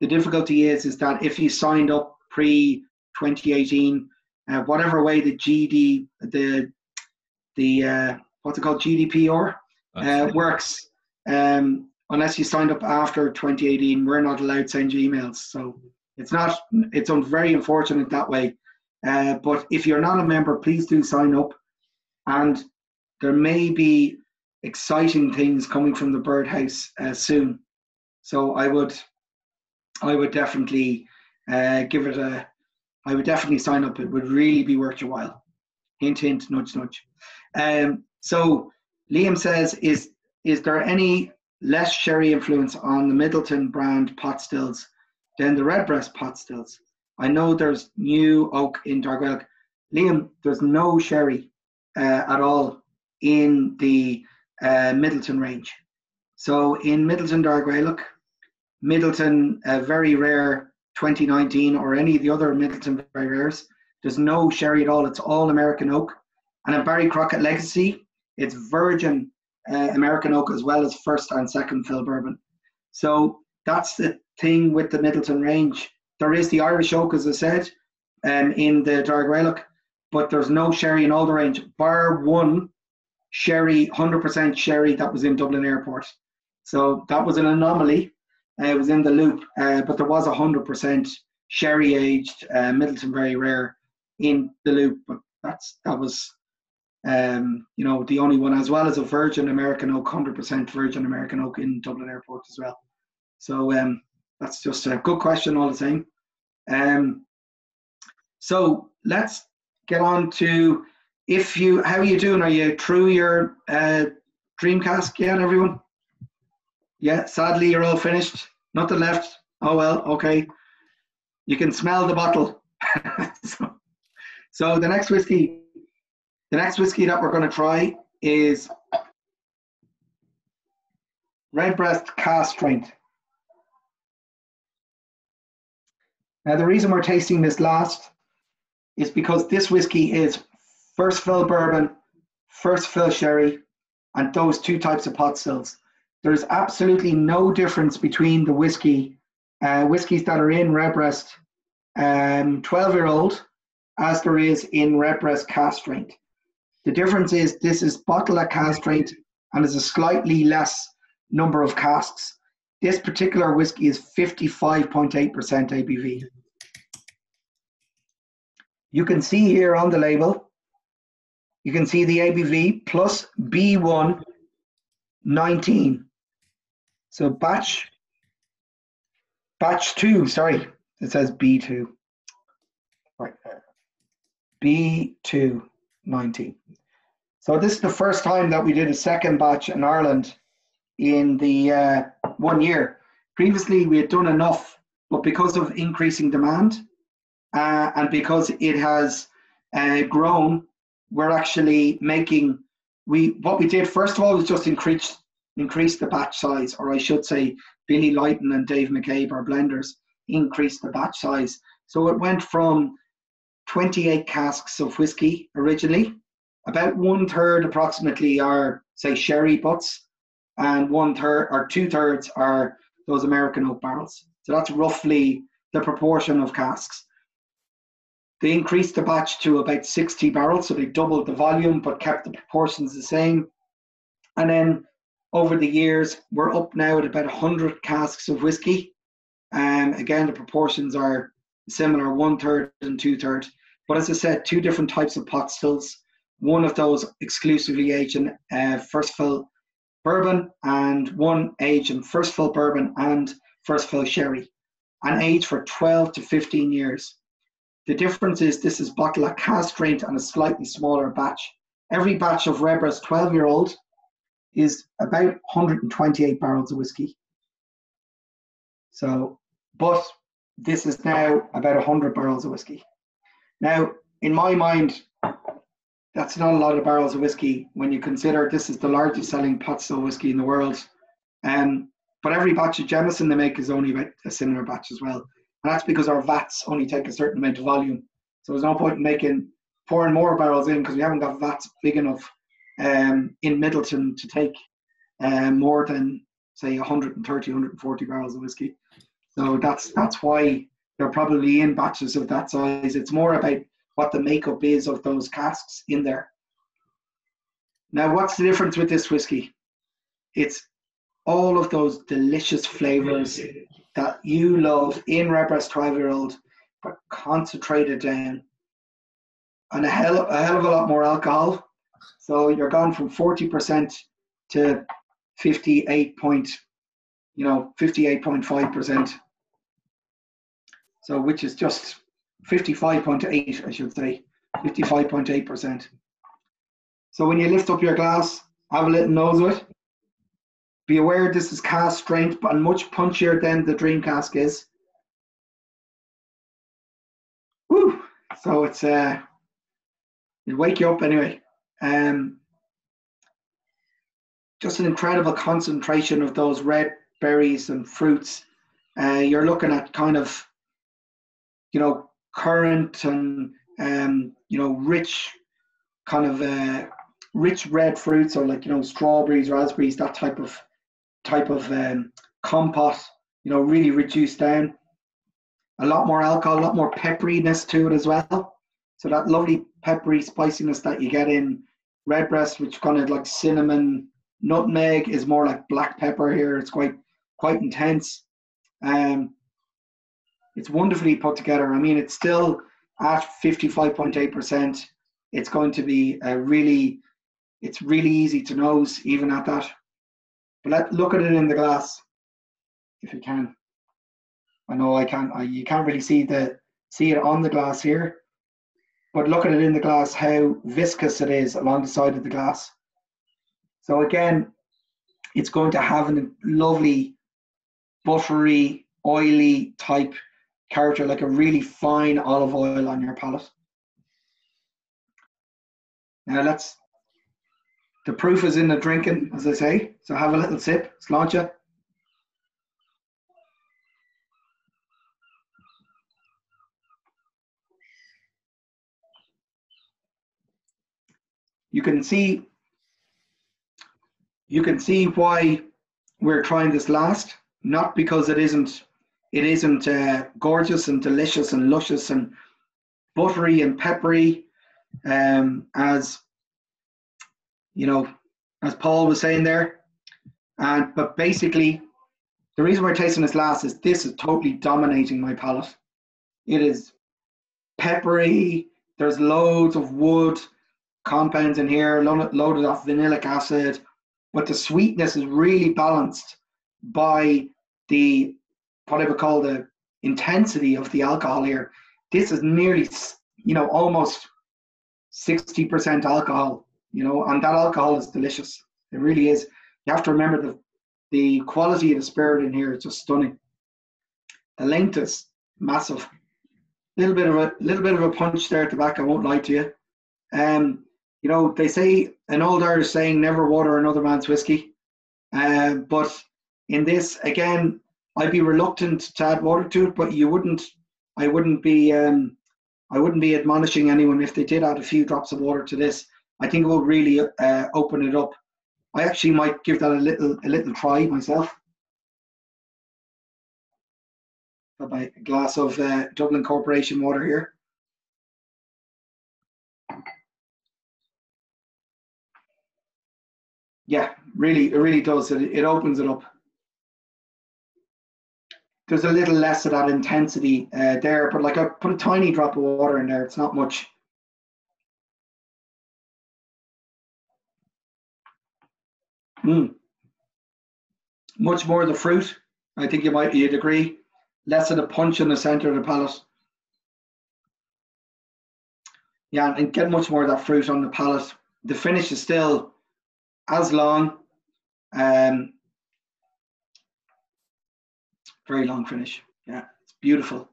[SPEAKER 2] the difficulty is, is that if you signed up pre 2018. Uh, whatever way the GD, the the uh, what's it called, GDPR uh, works. Um, unless you signed up after 2018, we're not allowed to send you emails. So it's not. It's very unfortunate that way. Uh, but if you're not a member, please do sign up. And there may be exciting things coming from the birdhouse uh, soon. So I would, I would definitely uh, give it a. I would definitely sign up. It would really be worth your while. Hint, hint, nudge, nudge. Um, so Liam says, is is there any less sherry influence on the Midleton brand pot stills than the Redbreast pot stills? I know there's new oak in Dair Ghaelach. Liam, there's no sherry uh, at all in the uh, Midleton range. So in Midleton Dair Ghaelach, Midleton uh, very rare 2019 or any of the other Midleton very rares, there's no sherry at all. It's all American oak. And in Barry Crockett Legacy, it's virgin uh, American oak as well as first and second fill bourbon. So that's the thing with the Midleton range. There is the Irish oak, as I said, um, in the Dair Ghaelach, but there's no sherry in all the range, bar one sherry, 100% sherry that was in Dublin Airport. So that was an anomaly. Uh, it was in the loop, uh, but there was 100% sherry aged uh, Midleton very rare in the loop. But that's that was, um, you know, the only one as well as a Virgin American Oak, 100% Virgin American Oak in Dublin Airport as well. So um, that's just a good question all the same. Um, so let's get on to if you how are you doing? Are you through your uh, Dream Cask yet, everyone? Yeah, sadly you're all finished. Nothing left. Oh well, okay. You can smell the bottle. so, so the next whiskey, the next whiskey that we're going to try is Redbreast Cask Strength. Now the reason we're tasting this last is because this whiskey is first fill bourbon, first fill sherry, and those two types of pot stills. There's absolutely no difference between the whiskey, uh, whiskeys that are in Redbreast um, 12 year old as there is in Redbreast cask strength. The difference is this is bottle at cask strength and is a slightly less number of casks. This particular whiskey is 55.8% ABV. You can see here on the label, you can see the ABV plus B1 19. So batch, batch two, sorry, it says B2. Right there. B2 19. So this is the first time that we did a second batch in Ireland in the uh, one year. Previously, we had done enough, but because of increasing demand uh, and because it has uh, grown, we're actually making we what we did first of all was just increase increase the batch size, or I should say, Billy Leighton and Dave McCabe, our blenders, increased the batch size. So it went from 28 casks of whiskey originally. About one third, approximately, are say sherry butts, and one third or two thirds are those American oak barrels. So that's roughly the proportion of casks. They increased the batch to about 60 barrels, so they doubled the volume but kept the proportions the same. And then over the years, we're up now at about 100 casks of whiskey. And um, again, the proportions are similar one third and two thirds. But as I said, two different types of pot stills. One of those exclusively aged in uh, first fill bourbon, and one aged in first fill bourbon and first fill sherry, and aged for 12 to 15 years. The difference is this is bottle at cask strength and a slightly smaller batch. Every batch of Redbreast 12 year old is about 128 barrels of whiskey. So, but this is now about 100 barrels of whiskey. Now, in my mind, that's not a lot of barrels of whiskey when you consider this is the largest selling pot still whiskey in the world. Um, but every batch of Jameson they make is only about a similar batch as well. And that's because our vats only take a certain amount of volume. So there's no point in making pouring more barrels in because we haven't got vats big enough um, in Midleton to take um, more than say 130, 140 barrels of whiskey. So that's that's why they're probably in batches of that size. It's more about what the makeup is of those casks in there. Now, what's the difference with this whiskey? It's all of those delicious flavors that you love in Redbreast 12 year old, but concentrated down. And a hell, a hell of a lot more alcohol. So you're gone from 40% to 58 point, you know, 58.5%. So which is just 55.8, I should say, 55.8%. So when you lift up your glass, have a little nose of it. Be aware this is cask strength, but much punchier than the dream cask is. Woo! So it's uh, it'll wake you up anyway. Um, just an incredible concentration of those red berries and fruits. Uh, you're looking at kind of, you know, currant and um, you know, rich, kind of uh, rich red fruits, or like you know, strawberries, raspberries, that type of type of um, compote. You know, really reduced down. A lot more alcohol, a lot more pepperiness to it as well. So that lovely peppery spiciness that you get in redbreast, which kind of like cinnamon, nutmeg, is more like black pepper here. It's quite quite intense. Um, it's wonderfully put together. I mean, it's still at 55.8%. It's going to be a really, it's really easy to nose even at that. But let look at it in the glass, if you can. I know I can't. I, you can't really see the see it on the glass here, but look at it in the glass. How viscous it is along the side of the glass. So again, it's going to have a lovely, buttery, oily type character, like a really fine olive oil on your palate. Now let's, the proof is in the drinking, as I say. So have a little sip, sláinte. You can see, you can see why we're trying this last, not because it isn't it isn't uh, gorgeous and delicious and luscious and buttery and peppery um, as you know as paul was saying there. And but basically the reason we're tasting this last is this is totally dominating my palate. It is peppery. There's loads of wood compounds in here loaded off vanillic acid. But the sweetness is really balanced by the what I would call the intensity of the alcohol here. This is nearly, you know, almost 60% alcohol, you know, and that alcohol is delicious. It really is. You have to remember the the quality of the spirit in here is just stunning. The length is massive. Little bit of a little bit of a punch there at the back. I won't lie to you. Um, you know they say an old Irish saying, "Never water another man's whiskey." Uh, but in this, again, I'd be reluctant to add water to it, but you wouldn't. I wouldn't be. Um, I wouldn't be admonishing anyone if they did add a few drops of water to this. I think it will really uh, open it up. I actually might give that a little a little try myself. Got my glass of uh, Dublin Corporation water here. Yeah, really, it really does. It, it opens it up there's a little less of that intensity uh, there, but like I put a tiny drop of water in there. It's not much. Mm. Much more of the fruit. I think you might you'd agree. Less of the punch in the center of the palate. Yeah, and get much more of that fruit on the palate. The finish is still as long. Um, very long finish. Yeah, it's beautiful.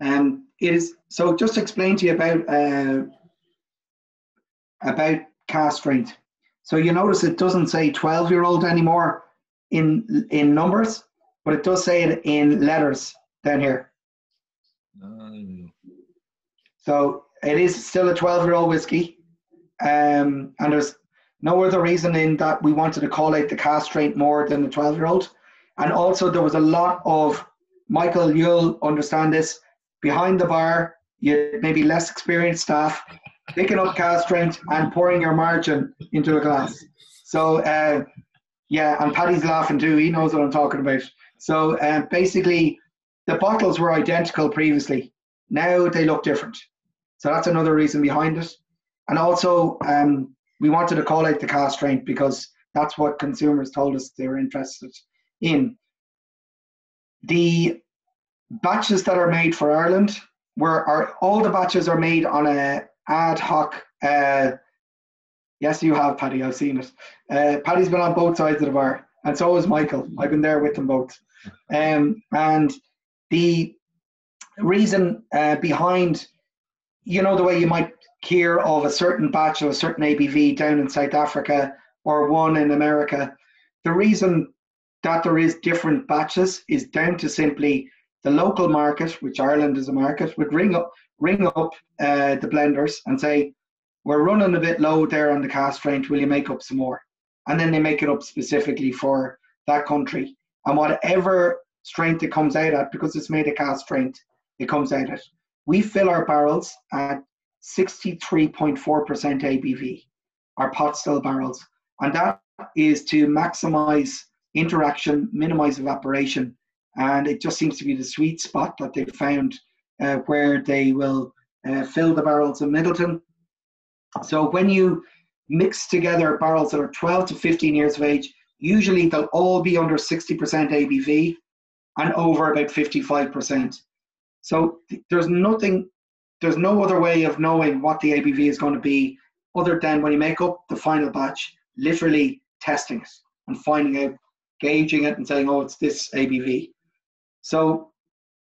[SPEAKER 2] And it is so. Just explain to you about uh, about cask strength. So you notice it doesn't say 12 year old anymore in in numbers, but it does say it in letters down here. So it is still a 12 year old whiskey. Um, and there's no other reason in that we wanted to call out the cask strength more than the 12 year old. And also, there was a lot of Michael, you'll understand this. Behind the bar, you maybe less experienced staff picking up cask strength and pouring your margin into a glass. So uh, yeah, and Paddy's laughing too. He knows what I'm talking about. So um, basically, the bottles were identical previously. Now they look different. So that's another reason behind it. And also, um, we wanted to call out the cask strength because that's what consumers told us they were interested in. The batches that are made for Ireland were are all the batches are made on a ad hoc. Uh, yes, you have, Paddy. I've seen it. Uh, Paddy's been on both sides of the bar, and so has Michael. I've been there with them both. Um, and the reason uh, behind, you know, the way you might hear of a certain batch of a certain ABV down in South Africa or one in America, the reason that there is different batches is down to simply the local market, which Ireland is a market, would ring up ring up uh, the blenders and say, "We're running a bit low there on the cask strength. Will you make up some more?" And then they make it up specifically for that country. And whatever strength it comes out at, because it's made of cask strength, it comes out at. We fill our barrels at 63.4% ABV, our pot still barrels, and that is to maximize interaction, minimize evaporation, and it just seems to be the sweet spot that they've found uh, where they will uh, fill the barrels in Midleton. So when you mix together barrels that are 12 to 15 years of age, usually they'll all be under 60% ABV and over about 55%. So th- there's nothing, there's no other way of knowing what the ABV is going to be other than when you make up the final batch, literally testing it and finding out, gauging it and saying, oh, it's this ABV. So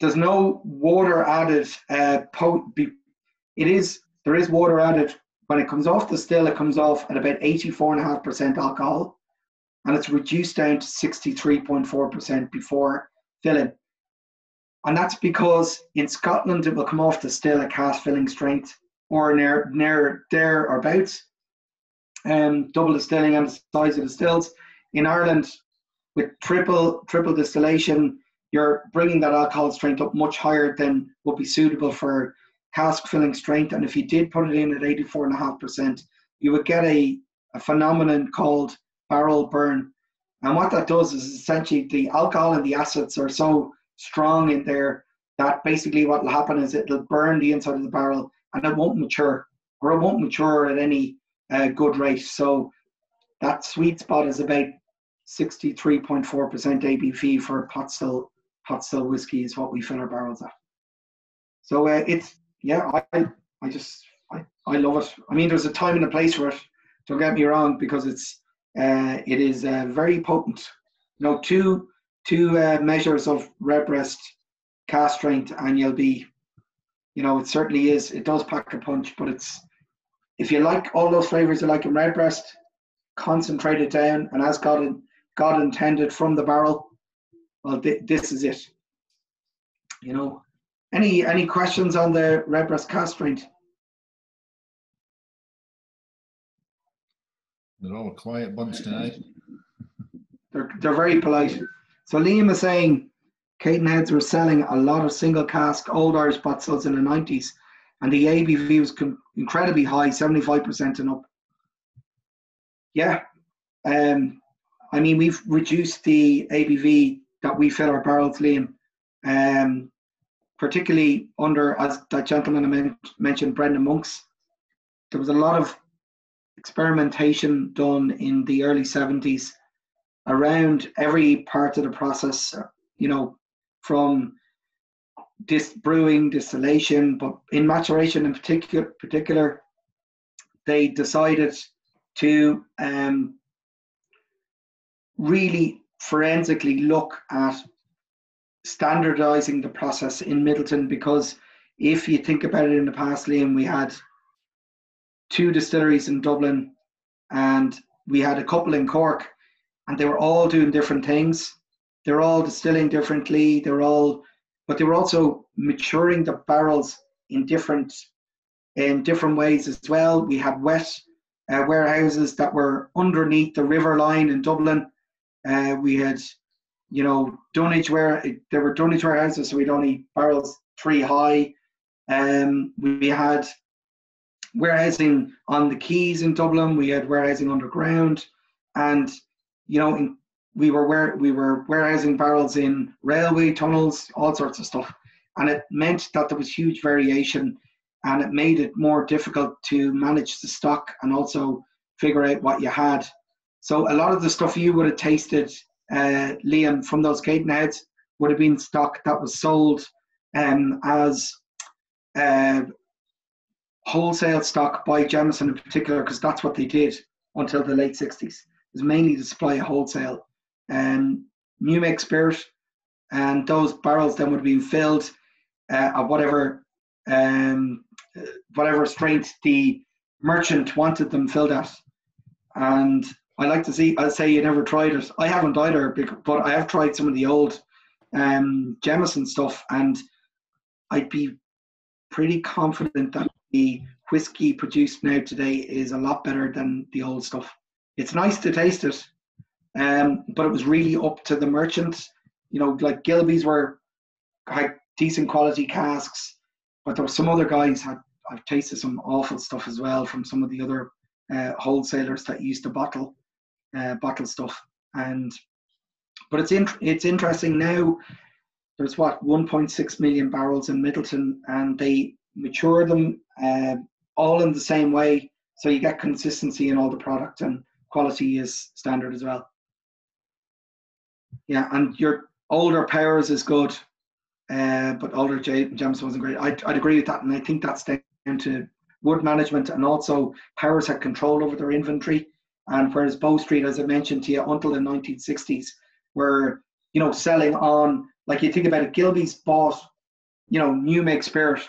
[SPEAKER 2] there's no water added. Uh, po- it is there is water added when it comes off the still. It comes off at about 84.5% alcohol, and it's reduced down to 63.4% before filling. And that's because in Scotland it will come off the still at cask filling strength or near near there or abouts. Um, double distilling and the size of the stills. In Ireland, with triple triple distillation, you're bringing that alcohol strength up much higher than would be suitable for cask filling strength. And if you did put it in at 84.5%, you would get a, a phenomenon called barrel burn. And what that does is essentially the alcohol and the acids are so strong in there that basically what will happen is it'll burn the inside of the barrel and it won't mature or it won't mature at any uh, good rate. So that sweet spot is about 63.4% ABV for pot still hot still whiskey is what we fill our barrels at. So uh, it's yeah, I I just I, I love it. I mean, there's a time and a place for it. Don't get me wrong, because it's uh, it is uh, very potent. You know, two two uh, measures of redbreast cask strength, and you'll be, you know, it certainly is. It does pack a punch, but it's if you like all those flavors you like in redbreast, concentrate it down, and as God God intended from the barrel, well, th- this is it. You know, any any questions on the red redbreast cask strength?
[SPEAKER 1] They're all a quiet bunch tonight.
[SPEAKER 2] They're they're very polite. So Liam is saying Cadenheads were selling a lot of single cask old Irish bottles in the nineties, and the ABV was com- incredibly high, seventy five percent and up. Yeah, um, I mean we've reduced the ABV that we fill our barrels, Liam. Um, particularly under, as that gentleman mentioned, Brendan Monks. There was a lot of experimentation done in the early 70s around every part of the process, you know, from dis- brewing, distillation, but in maturation in particular, particular they decided to um, really forensically look at standardizing the process in Midleton because if you think about it in the past, Liam, we had two distilleries in Dublin and we had a couple in Cork and they were all doing different things. They're all distilling differently. They're all, but they were also maturing the barrels in different in different ways as well. We had wet uh, warehouses that were underneath the river line in Dublin, uh, we had you know, dunnage where there were dunnage warehouses, so we'd only barrels three high. Um, we had warehousing on the quays in Dublin. We had warehousing underground, and you know, in, we were where we were warehousing barrels in railway tunnels, all sorts of stuff, and it meant that there was huge variation, and it made it more difficult to manage the stock and also figure out what you had. So a lot of the stuff you would have tasted, uh, Liam, from those Cadenheads would have been stock that was sold um, as uh, wholesale stock by Jameson in particular, because that's what they did until the late 60s. It was mainly to supply wholesale. Um, new make spirit, and those barrels then would have been filled uh, at whatever um, whatever strength the merchant wanted them filled at. And I like to see. I say you never tried it. I haven't either, but I have tried some of the old um, Jameson stuff, and I'd be pretty confident that the whiskey produced now today is a lot better than the old stuff. It's nice to taste it, um, but it was really up to the merchant. You know, like Gilbey's were had decent quality casks, but there were some other guys had I've tasted some awful stuff as well from some of the other uh, wholesalers that used to bottle uh, bottle stuff. And but it's in, it's interesting now. There's what 1.6 million barrels in Midleton, and they mature them uh, all in the same way, so you get consistency in all the product and quality is standard as well. Yeah, and your older powers is good, uh, but older Jameson wasn't great. I'd, I'd agree with that, and I think that's down to wood management and also powers had control over their inventory. And whereas Bow Street, as I mentioned to you, until the 1960s, were you know selling on like you think about it, Gilbey's bought you know new make spirit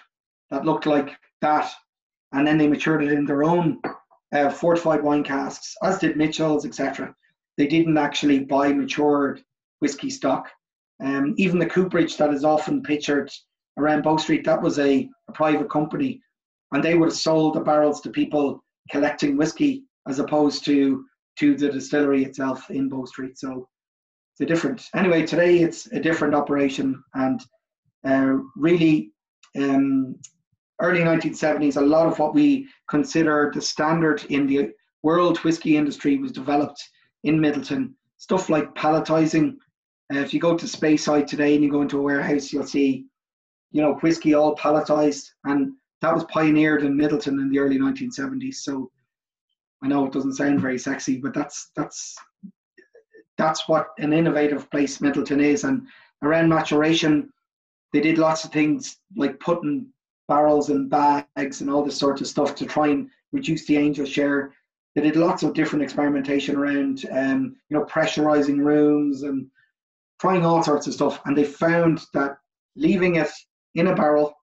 [SPEAKER 2] that looked like that, and then they matured it in their own uh, fortified wine casks, as did Mitchell's, etc. They didn't actually buy matured whiskey stock. Um, even the cooperage that is often pictured around Bow Street, that was a, a private company, and they would have sold the barrels to people collecting whiskey as opposed to to the distillery itself in Bow Street. So it's a different. Anyway, today it's a different operation, and uh, really, um, early 1970s, a lot of what we consider the standard in the world whiskey industry was developed in Midleton. Stuff like palletizing. Uh, if you go to Space Speyside today and you go into a warehouse, you'll see, you know, whiskey all palletized, and that was pioneered in Midleton in the early 1970s. So I know it doesn't sound very sexy, but that's that's that's what an innovative place Midleton is. And around maturation, they did lots of things like putting barrels and bags and all this sort of stuff to try and reduce the angel share. They did lots of different experimentation around, um, you know, pressurizing rooms and trying all sorts of stuff. And they found that leaving it in a barrel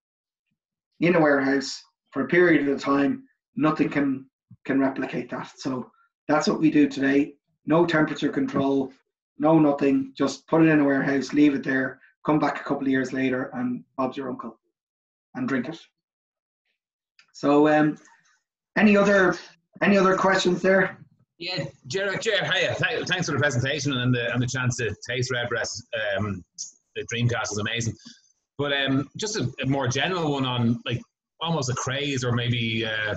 [SPEAKER 2] in a warehouse for a period of time, nothing can can replicate that. So that's what we do today. No temperature control, no nothing. Just put it in a warehouse, leave it there, come back a couple of years later, and Bob's your uncle, and drink it. So, um, any other any other questions there?
[SPEAKER 4] Yeah, Jared, Jared, hiya. Thanks for the presentation and the and the chance to taste Redbreast. Um, the Dream Cask is amazing. But um, just a, a, more general one on like almost a craze or maybe uh,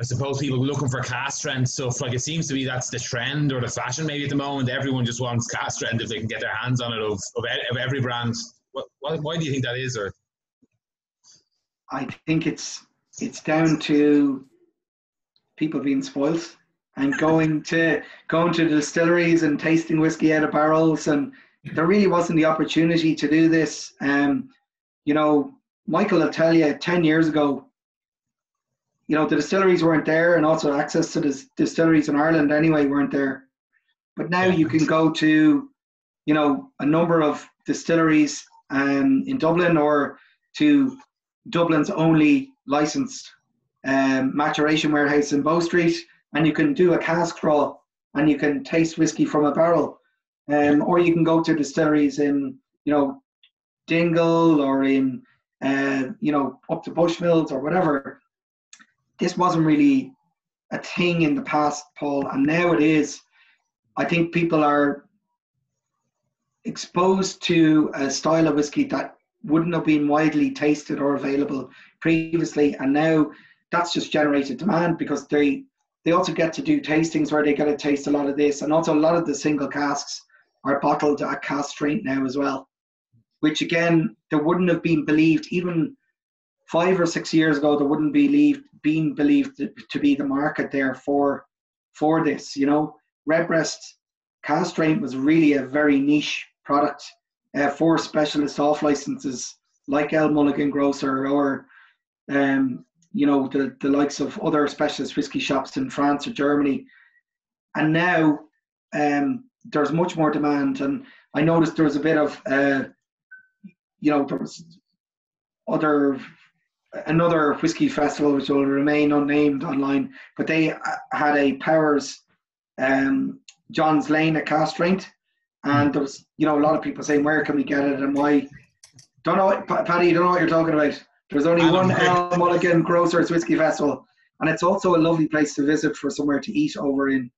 [SPEAKER 4] I suppose people looking for cask strength stuff. Like it seems to be that's the trend or the fashion maybe at the moment. Everyone just wants cask strength if they can get their hands on it of, of, of every brand. What, why do you think that is? Or
[SPEAKER 2] I think it's it's down to people being spoiled and going to going to distilleries and tasting whiskey out of barrels and there really wasn't the opportunity to do this. Um, you know, Michael will tell you 10 years ago you know the distilleries weren't there, and also access to the distilleries in Ireland anyway weren't there. But now you can go to, you know, a number of distilleries um, in Dublin or to Dublin's only licensed um, maturation warehouse in Bow Street, and you can do a cask crawl and you can taste whiskey from a barrel. Um, or you can go to distilleries in, you know, Dingle or in, uh, you know, up to Bushmills or whatever, this wasn't really a thing in the past, Paul, and now it is. I think people are exposed to a style of whiskey that wouldn't have been widely tasted or available previously, and now that's just generated demand because they they also get to do tastings where they get to taste a lot of this, and also a lot of the single casks are bottled at cask strength now as well, which again there wouldn't have been believed even five or six years ago. There wouldn't be believed been believed to, be the market there for for this. You know, Redbreast cask strength was really a very niche product uh, for specialist off licenses like L Mulligan Grocer or um, you know the, the likes of other specialist whiskey shops in France or Germany. And now um, there's much more demand, and I noticed there was a bit of uh, you know there was other another whiskey festival which will remain unnamed online, but they uh, had a Powers um, John's Lane at cask strength and there was, you know, a lot of people saying, where can we get it and why? Don't know, Paddy, you don't know what you're talking about. There's only one L Mulligan Grocers Whiskey Festival, and it's also a lovely place to visit for somewhere to eat over in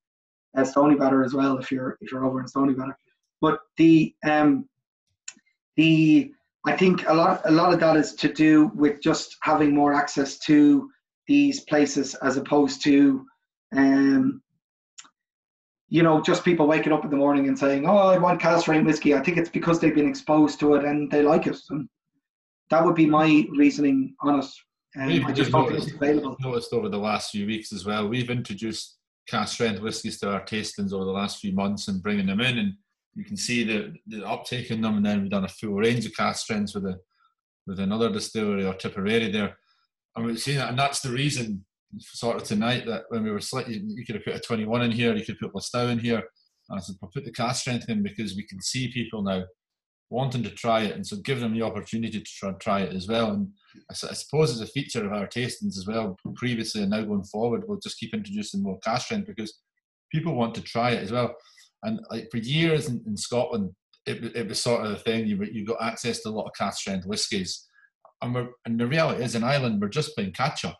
[SPEAKER 2] uh, Stoneybatter as well, if you're if you're over in Stoneybatter. But the um, the I think a lot a lot of that is to do with just having more access to these places as opposed to um, you know, just people waking up in the morning and saying, "Oh, I want strength whiskey." I think it's because they've been exposed to it and they like it. And that would be my reasoning on it. Um,
[SPEAKER 1] We've
[SPEAKER 2] I just
[SPEAKER 1] just
[SPEAKER 2] don't think
[SPEAKER 1] noticed,
[SPEAKER 2] it's available.
[SPEAKER 1] noticed over the last few weeks as well. We've introduced strength whiskies to our tastings over the last few months and bringing them in, and you can see the, the uptake in them. And then we've done a full range of cask strengths with a with another distillery or Tipperary there, and we've seen that, and that's the reason sort of tonight that when we were slightly, you could have put a 21 in here, you could put Lustau in here. And I said, we'll put the cask strength in because we can see people now wanting to try it. And so give them the opportunity to try, try it as well. And I, I suppose it's a feature of our tastings as well, previously and now going forward, we'll just keep introducing more cask strength because people want to try it as well. And like for years in, in Scotland, it, it was sort of the thing, you, you got access to a lot of cask strength whiskies. And, we're, and the reality is in Ireland, we're just playing catch up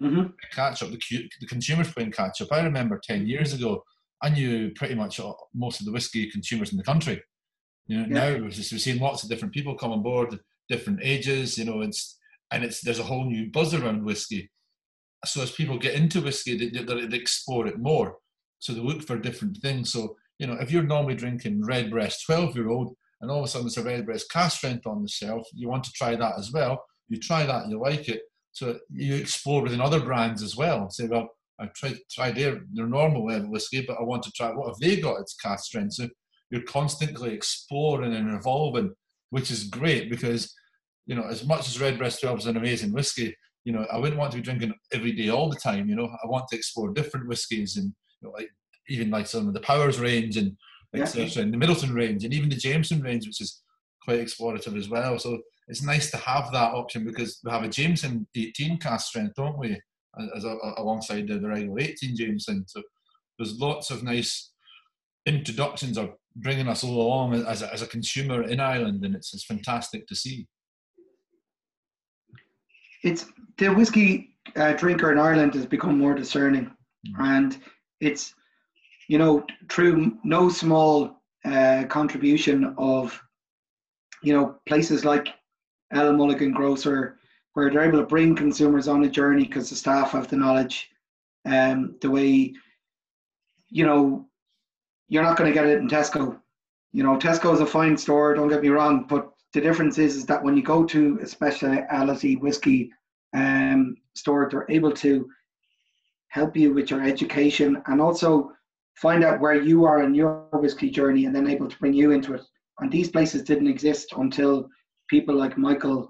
[SPEAKER 2] hmm
[SPEAKER 1] catch up. The, the consumers playing catch up. I remember 10 years ago, I knew pretty much most of the whiskey consumers in the country. You know,
[SPEAKER 2] Yeah.
[SPEAKER 1] now we're, just, we're seeing lots of different people come on board, different ages, you know, it's, and it's, there's a whole new buzz around whiskey. So as people get into whiskey, they, they, they explore it more. So they look for different things. So, you know, if you're normally drinking Redbreast 12 year old and all of a sudden there's a Redbreast cask strength on the shelf, you want to try that as well. You try that, you like it. So you explore within other brands as well. Say, well, I've tried, tried their, their normal level whiskey, but I want to try what have they got its cask strength. So you're constantly exploring and evolving, which is great because, you know, as much as Redbreast 12 is an amazing whiskey, you know, I wouldn't want to be drinking every day all the time. You know, I want to explore different whiskies and you know, like even like some of the Powers range and
[SPEAKER 2] Yeah.
[SPEAKER 1] And the Midleton range and even the Jameson range, which is quite explorative as well. So it's nice to have that option because we have a Jameson 18 cask strength, don't we? As a, alongside the, the regular 18 Jameson. So there's lots of nice introductions are bringing us all along as a, as a consumer in Ireland, and it's, it's fantastic to see.
[SPEAKER 2] It's the whiskey uh, drinker in Ireland has become more discerning,
[SPEAKER 1] Mm.
[SPEAKER 2] and it's you know through no small uh, contribution of you know places like L Mulligan Grocer, where they're able to bring consumers on a journey because the staff have the knowledge, um, the way you know you're not going to get it in Tesco. You know, Tesco is a fine store. Don't get me wrong, but the difference is is that when you go to a specialty whiskey um, store, they're able to help you with your education and also find out where you are in your whiskey journey and then able to bring you into it. And these places didn't exist until people like Michael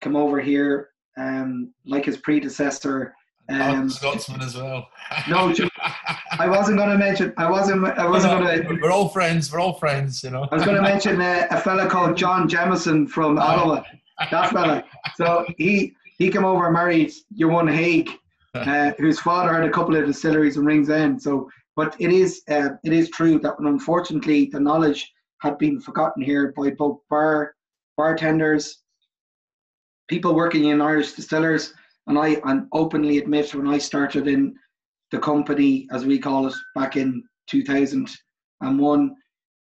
[SPEAKER 2] come over here, um, like his predecessor.
[SPEAKER 1] I'm
[SPEAKER 2] Um,
[SPEAKER 1] Scotsman as well.
[SPEAKER 2] No, I wasn't going to mention. I wasn't. I wasn't going to.
[SPEAKER 1] We're all friends. We're all friends, you know.
[SPEAKER 2] I was going to mention uh, a fella called John Jameson from Alloa. That fella. So he he came over and married your one Haig, uh, whose father had a couple of distilleries in Ringsend. So, but it is uh, it is true that unfortunately the knowledge had been forgotten here by both bar bartenders, people working in Irish distillers, and I and openly admit when I started in the company, as we call it, back in 2001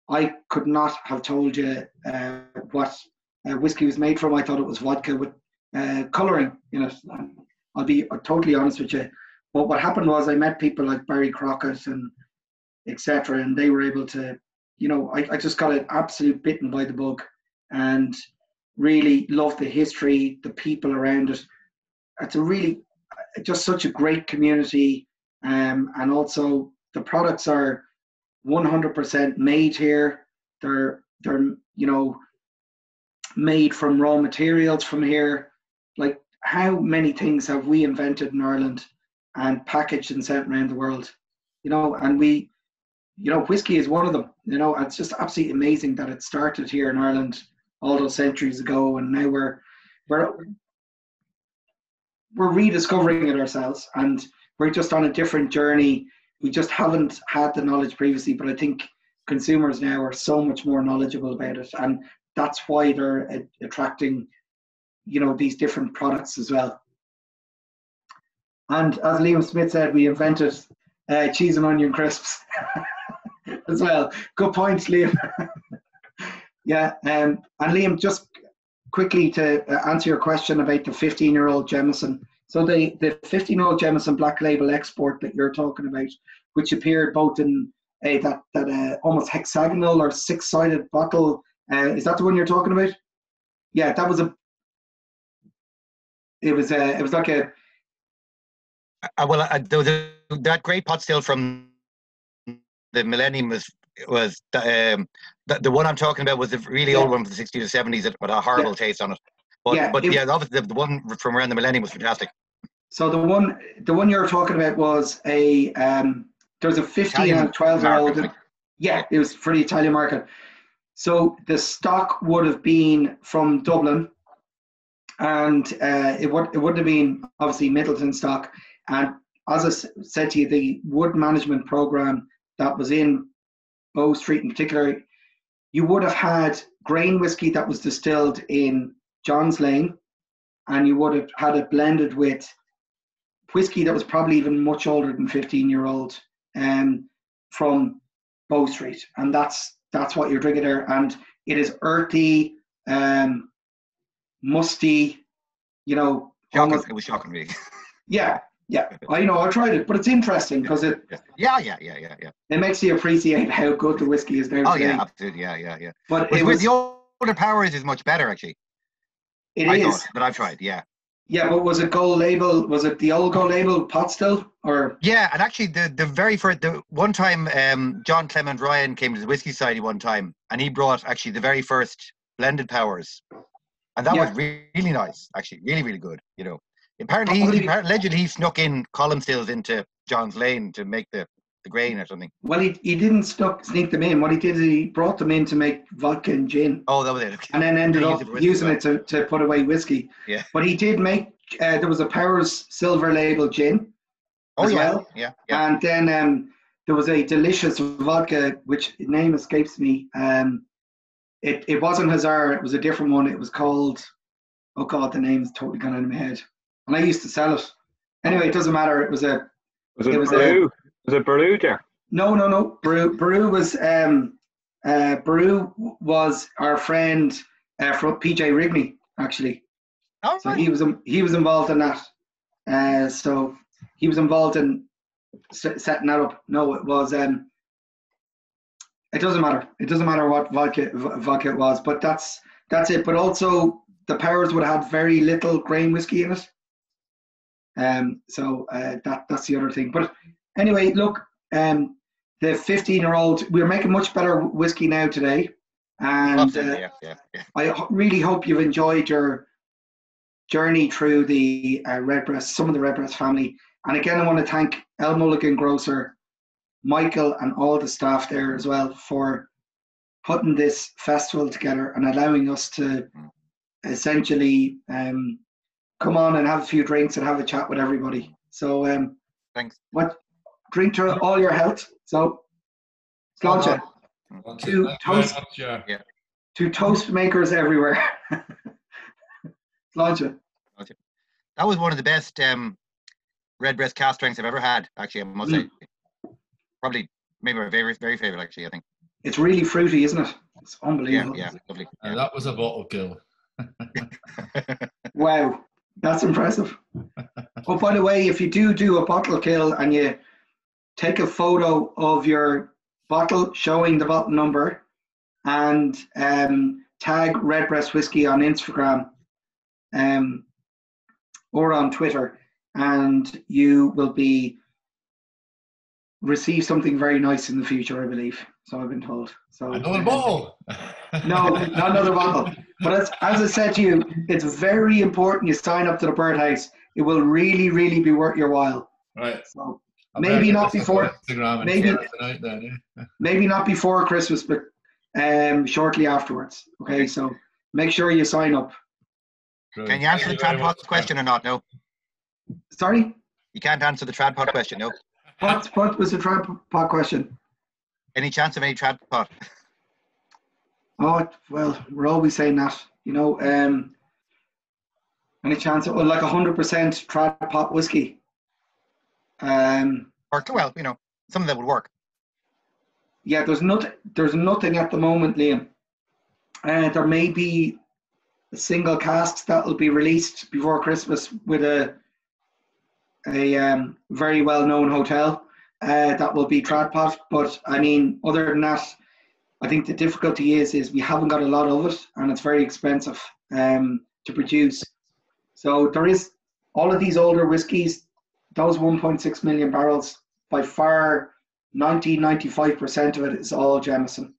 [SPEAKER 2] I could not have told you uh, what uh, whiskey was made from. I thought it was vodka with uh, colouring in it. I'll be totally honest with you. But what happened was I met people like Barry Crockett and etc. And they were able to, you know, I, I just got an absolute bitten by the bug and really loved the history, the people around it. It's a really just such a great community. Um, and also the products are 100% made here. They're they're you know made from raw materials from here. Like how many things have we invented in Ireland and packaged and sent around the world? You know, and we, you know, whiskey is one of them. You know, it's just absolutely amazing that it started here in Ireland all those centuries ago, and now we're we're we're rediscovering it ourselves, and we're just on a different journey. We just haven't had the knowledge previously, but I think consumers now are so much more knowledgeable about it, and that's why they're attracting, you know, these different products as well. And as Liam Smith said, we invented uh, cheese and onion crisps as well. Good point, Liam. yeah, um, and Liam, just quickly to uh, answer your question about the 15 year old Jameson. So the, the 15 year old Jameson Black Label export that you're talking about, which appeared both in a, that, that uh, almost hexagonal or six sided bottle, uh, is that the one you're talking about? Yeah, that was a. It was a. It was like a.
[SPEAKER 5] Uh, well, uh, there was a, that great pot still from the Millennium was was um, the, the one I'm talking about was a really yeah. old one from the 60s or 70s that had a horrible yeah. taste on it. But yeah, but it, yeah, obviously the, the, one from around the millennium was fantastic.
[SPEAKER 2] So the one the one you're talking about was a um, there was a 15 Italian and 12 year old. Yeah, it was for the Italian market. So the stock would have been from Dublin, and uh, it would it would have been obviously Midleton stock. And as I said to you, the wood management program that was in Bow Street in particular, you would have had grain whiskey that was distilled in John's Lane, and you would have had it blended with whiskey that was probably even much older than 15 year old um, from Bow Street. And that's that's what you're drinking there. And it is earthy, um, musty, you know.
[SPEAKER 5] Shocking. Almost, it was shocking me.
[SPEAKER 2] yeah, yeah, I know. I tried it, but it's interesting because it.
[SPEAKER 5] Yeah, yeah, yeah, yeah, yeah.
[SPEAKER 2] It makes you appreciate how good the whiskey is there.
[SPEAKER 5] Oh yeah, absolutely. Yeah, yeah, yeah. But it was, the older powers is much better actually.
[SPEAKER 2] It I is.
[SPEAKER 5] but I've tried. Yeah.
[SPEAKER 2] Yeah, but was it gold label? Was it the old gold label pot still, or?
[SPEAKER 5] Yeah, and actually, the the very first the one time, um, John Clement Ryan came to the Whiskey Society one time, and he brought actually the very first blended powers, and that yeah. was really, really nice. Actually, really, really good. You know. Apparently, he, allegedly he snuck in column stills into John's Lane to make the, the grain or something.
[SPEAKER 2] Well, he, he didn't snuck, sneak them in. What he did is he brought them in to make vodka and gin.
[SPEAKER 5] Oh, that was it.
[SPEAKER 2] And then ended up using it to, to put away whiskey.
[SPEAKER 5] Yeah.
[SPEAKER 2] But he did make, uh, there was a Powers silver label gin
[SPEAKER 5] oh,
[SPEAKER 2] as
[SPEAKER 5] yeah.
[SPEAKER 2] well.
[SPEAKER 5] Yeah, yeah.
[SPEAKER 2] And then um, there was a delicious vodka, which name escapes me. Um, it, it wasn't Huzzar, it was a different one. It was called, oh God, the name's totally gone out of my head and I used to sell it. Anyway, it doesn't matter. It was a.
[SPEAKER 3] Was it, it was Boru? A, was it Boru there?
[SPEAKER 2] No, no, no. Boru, Boru was um, uh, Boru was our friend uh, from PJ Rigney actually. Oh, so right. he was he was involved in that. Uh, so he was involved in setting that up. No, it was. Um, it doesn't matter. It doesn't matter what vodka vodka it was, but that's that's it. But also the powers would have had very little grain whiskey in it. Um, so uh, that that's the other thing. But anyway, look, um, the 15 year old, we're making much better whiskey now today. And uh, yeah, yeah, yeah. I really hope you've enjoyed your journey through the uh, Redbreast, some of the Redbreast family. And again, I want to thank L Mulligan Grocer, Michael, and all the staff there as well for putting this festival together and allowing us to mm. essentially um, come on and have a few drinks and have a chat with everybody. So um,
[SPEAKER 5] thanks.
[SPEAKER 2] What drink to all your health. So Sláinte. To toast,
[SPEAKER 1] yeah.
[SPEAKER 2] to toast makers everywhere. Sláinte.
[SPEAKER 5] That was one of the best um, redbreast cask drinks I've ever had. Actually, I must mm. say, probably maybe my favorite, very favorite. Actually, I think.
[SPEAKER 2] it's really fruity, isn't it? It's unbelievable.
[SPEAKER 5] yeah, lovely.
[SPEAKER 1] Uh, that was a bottle kill.
[SPEAKER 2] Wow, that's impressive. oh, by the way, if you do do a bottle kill and you take a photo of your bottle showing the bottle number and um, tag Redbreast Whiskey on Instagram um, or on Twitter, and you will be receive something very nice in the future, I believe. So I've been told. So
[SPEAKER 1] Another bottle.
[SPEAKER 2] no, not another bottle. But as, as I said to you, it's very important you sign up to the birdhouse. It will really, really be worth your while.
[SPEAKER 1] Right.
[SPEAKER 2] So
[SPEAKER 1] I
[SPEAKER 2] Maybe not before-
[SPEAKER 1] Instagram and
[SPEAKER 2] maybe-
[SPEAKER 1] tonight then. eh?
[SPEAKER 2] maybe not before Christmas, but um, shortly afterwards. Okay, so make sure you sign up.
[SPEAKER 1] Brilliant.
[SPEAKER 5] Can you answer the
[SPEAKER 1] Thank very
[SPEAKER 5] trad
[SPEAKER 1] much,
[SPEAKER 5] question or not? No,
[SPEAKER 2] Sorry,
[SPEAKER 5] you can't answer the trad pot question. No.
[SPEAKER 2] what, what was the tripod question?
[SPEAKER 5] Any chance of any trad pot?
[SPEAKER 2] Oh, well, we're always saying that. You know, um, any chance of well, like 100% trad pot whiskey? Um,
[SPEAKER 5] Or well, you know, something that would work.
[SPEAKER 2] yeah, there's not there's nothing at the moment, Liam. Uh, there may be a single cask that will be released before Christmas with a a um, very well known hotel uh, that will be Tradpot. But I mean, other than that, I think the difficulty is is we haven't got a lot of it, and it's very expensive um, to produce. So there is all of these older whiskies, those 1.6 million barrels, by far 90 95% of it is all Jameson.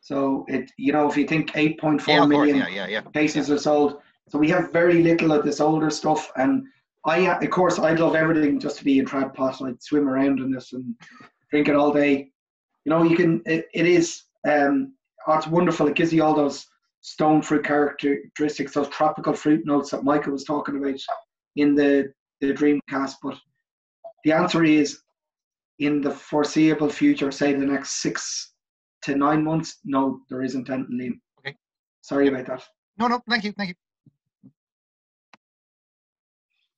[SPEAKER 2] So it you know if you think 8.4
[SPEAKER 5] Yeah,
[SPEAKER 2] million
[SPEAKER 5] Yeah, yeah, yeah.
[SPEAKER 2] cases are sold, so we have very little of this older stuff. And I of course I'd love everything just to be in trad pot. I'd swim around in this and drink it all day. You know you can it, it is um oh, it's wonderful. It gives you all those stone fruit characteristics, those tropical fruit notes that Michael was talking about in the the Dream Cask. But the answer is in the foreseeable future, say the next six to nine months, no, there isn't anything. Liam.
[SPEAKER 5] Okay.
[SPEAKER 2] Sorry about that.
[SPEAKER 5] No, no, thank you, thank you.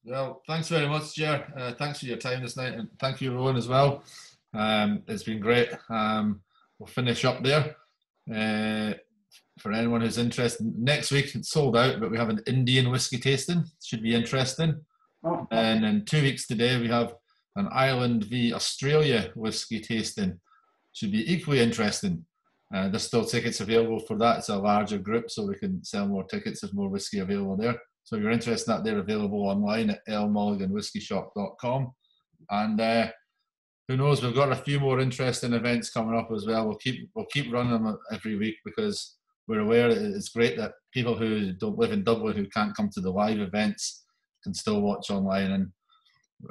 [SPEAKER 1] Well, thanks very much, Jer. Uh, thanks for your time this night, and thank you, Rowan, as well. Um, it's been great. Um, we'll finish up there. Uh, for anyone who's interested, next week it's sold out, but we have an Indian whiskey tasting. Should be interesting.
[SPEAKER 2] Oh,
[SPEAKER 1] And in two weeks today, we have an Ireland v Australia whiskey tasting. Should be equally interesting. Uh, there's still tickets available for that. It's a larger group, so we can sell more tickets. There's more whiskey available there. So if you're interested in that, they're available online at lmulliganwhiskeyshop.com. And uh, who knows, we've got a few more interesting events coming up as well. We'll keep we'll keep running them every week because we're aware that it's great that people who don't live in Dublin who can't come to the live events can still watch online. And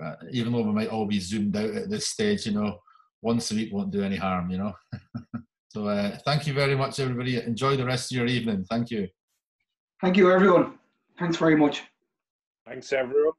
[SPEAKER 1] uh, even though we might all be zoomed out at this stage, you know, once a week won't do any harm, you know. so uh, thank you very much, everybody. Enjoy the rest of your evening. Thank you.
[SPEAKER 2] Thank you, everyone. Thanks very much.
[SPEAKER 3] Thanks, everyone.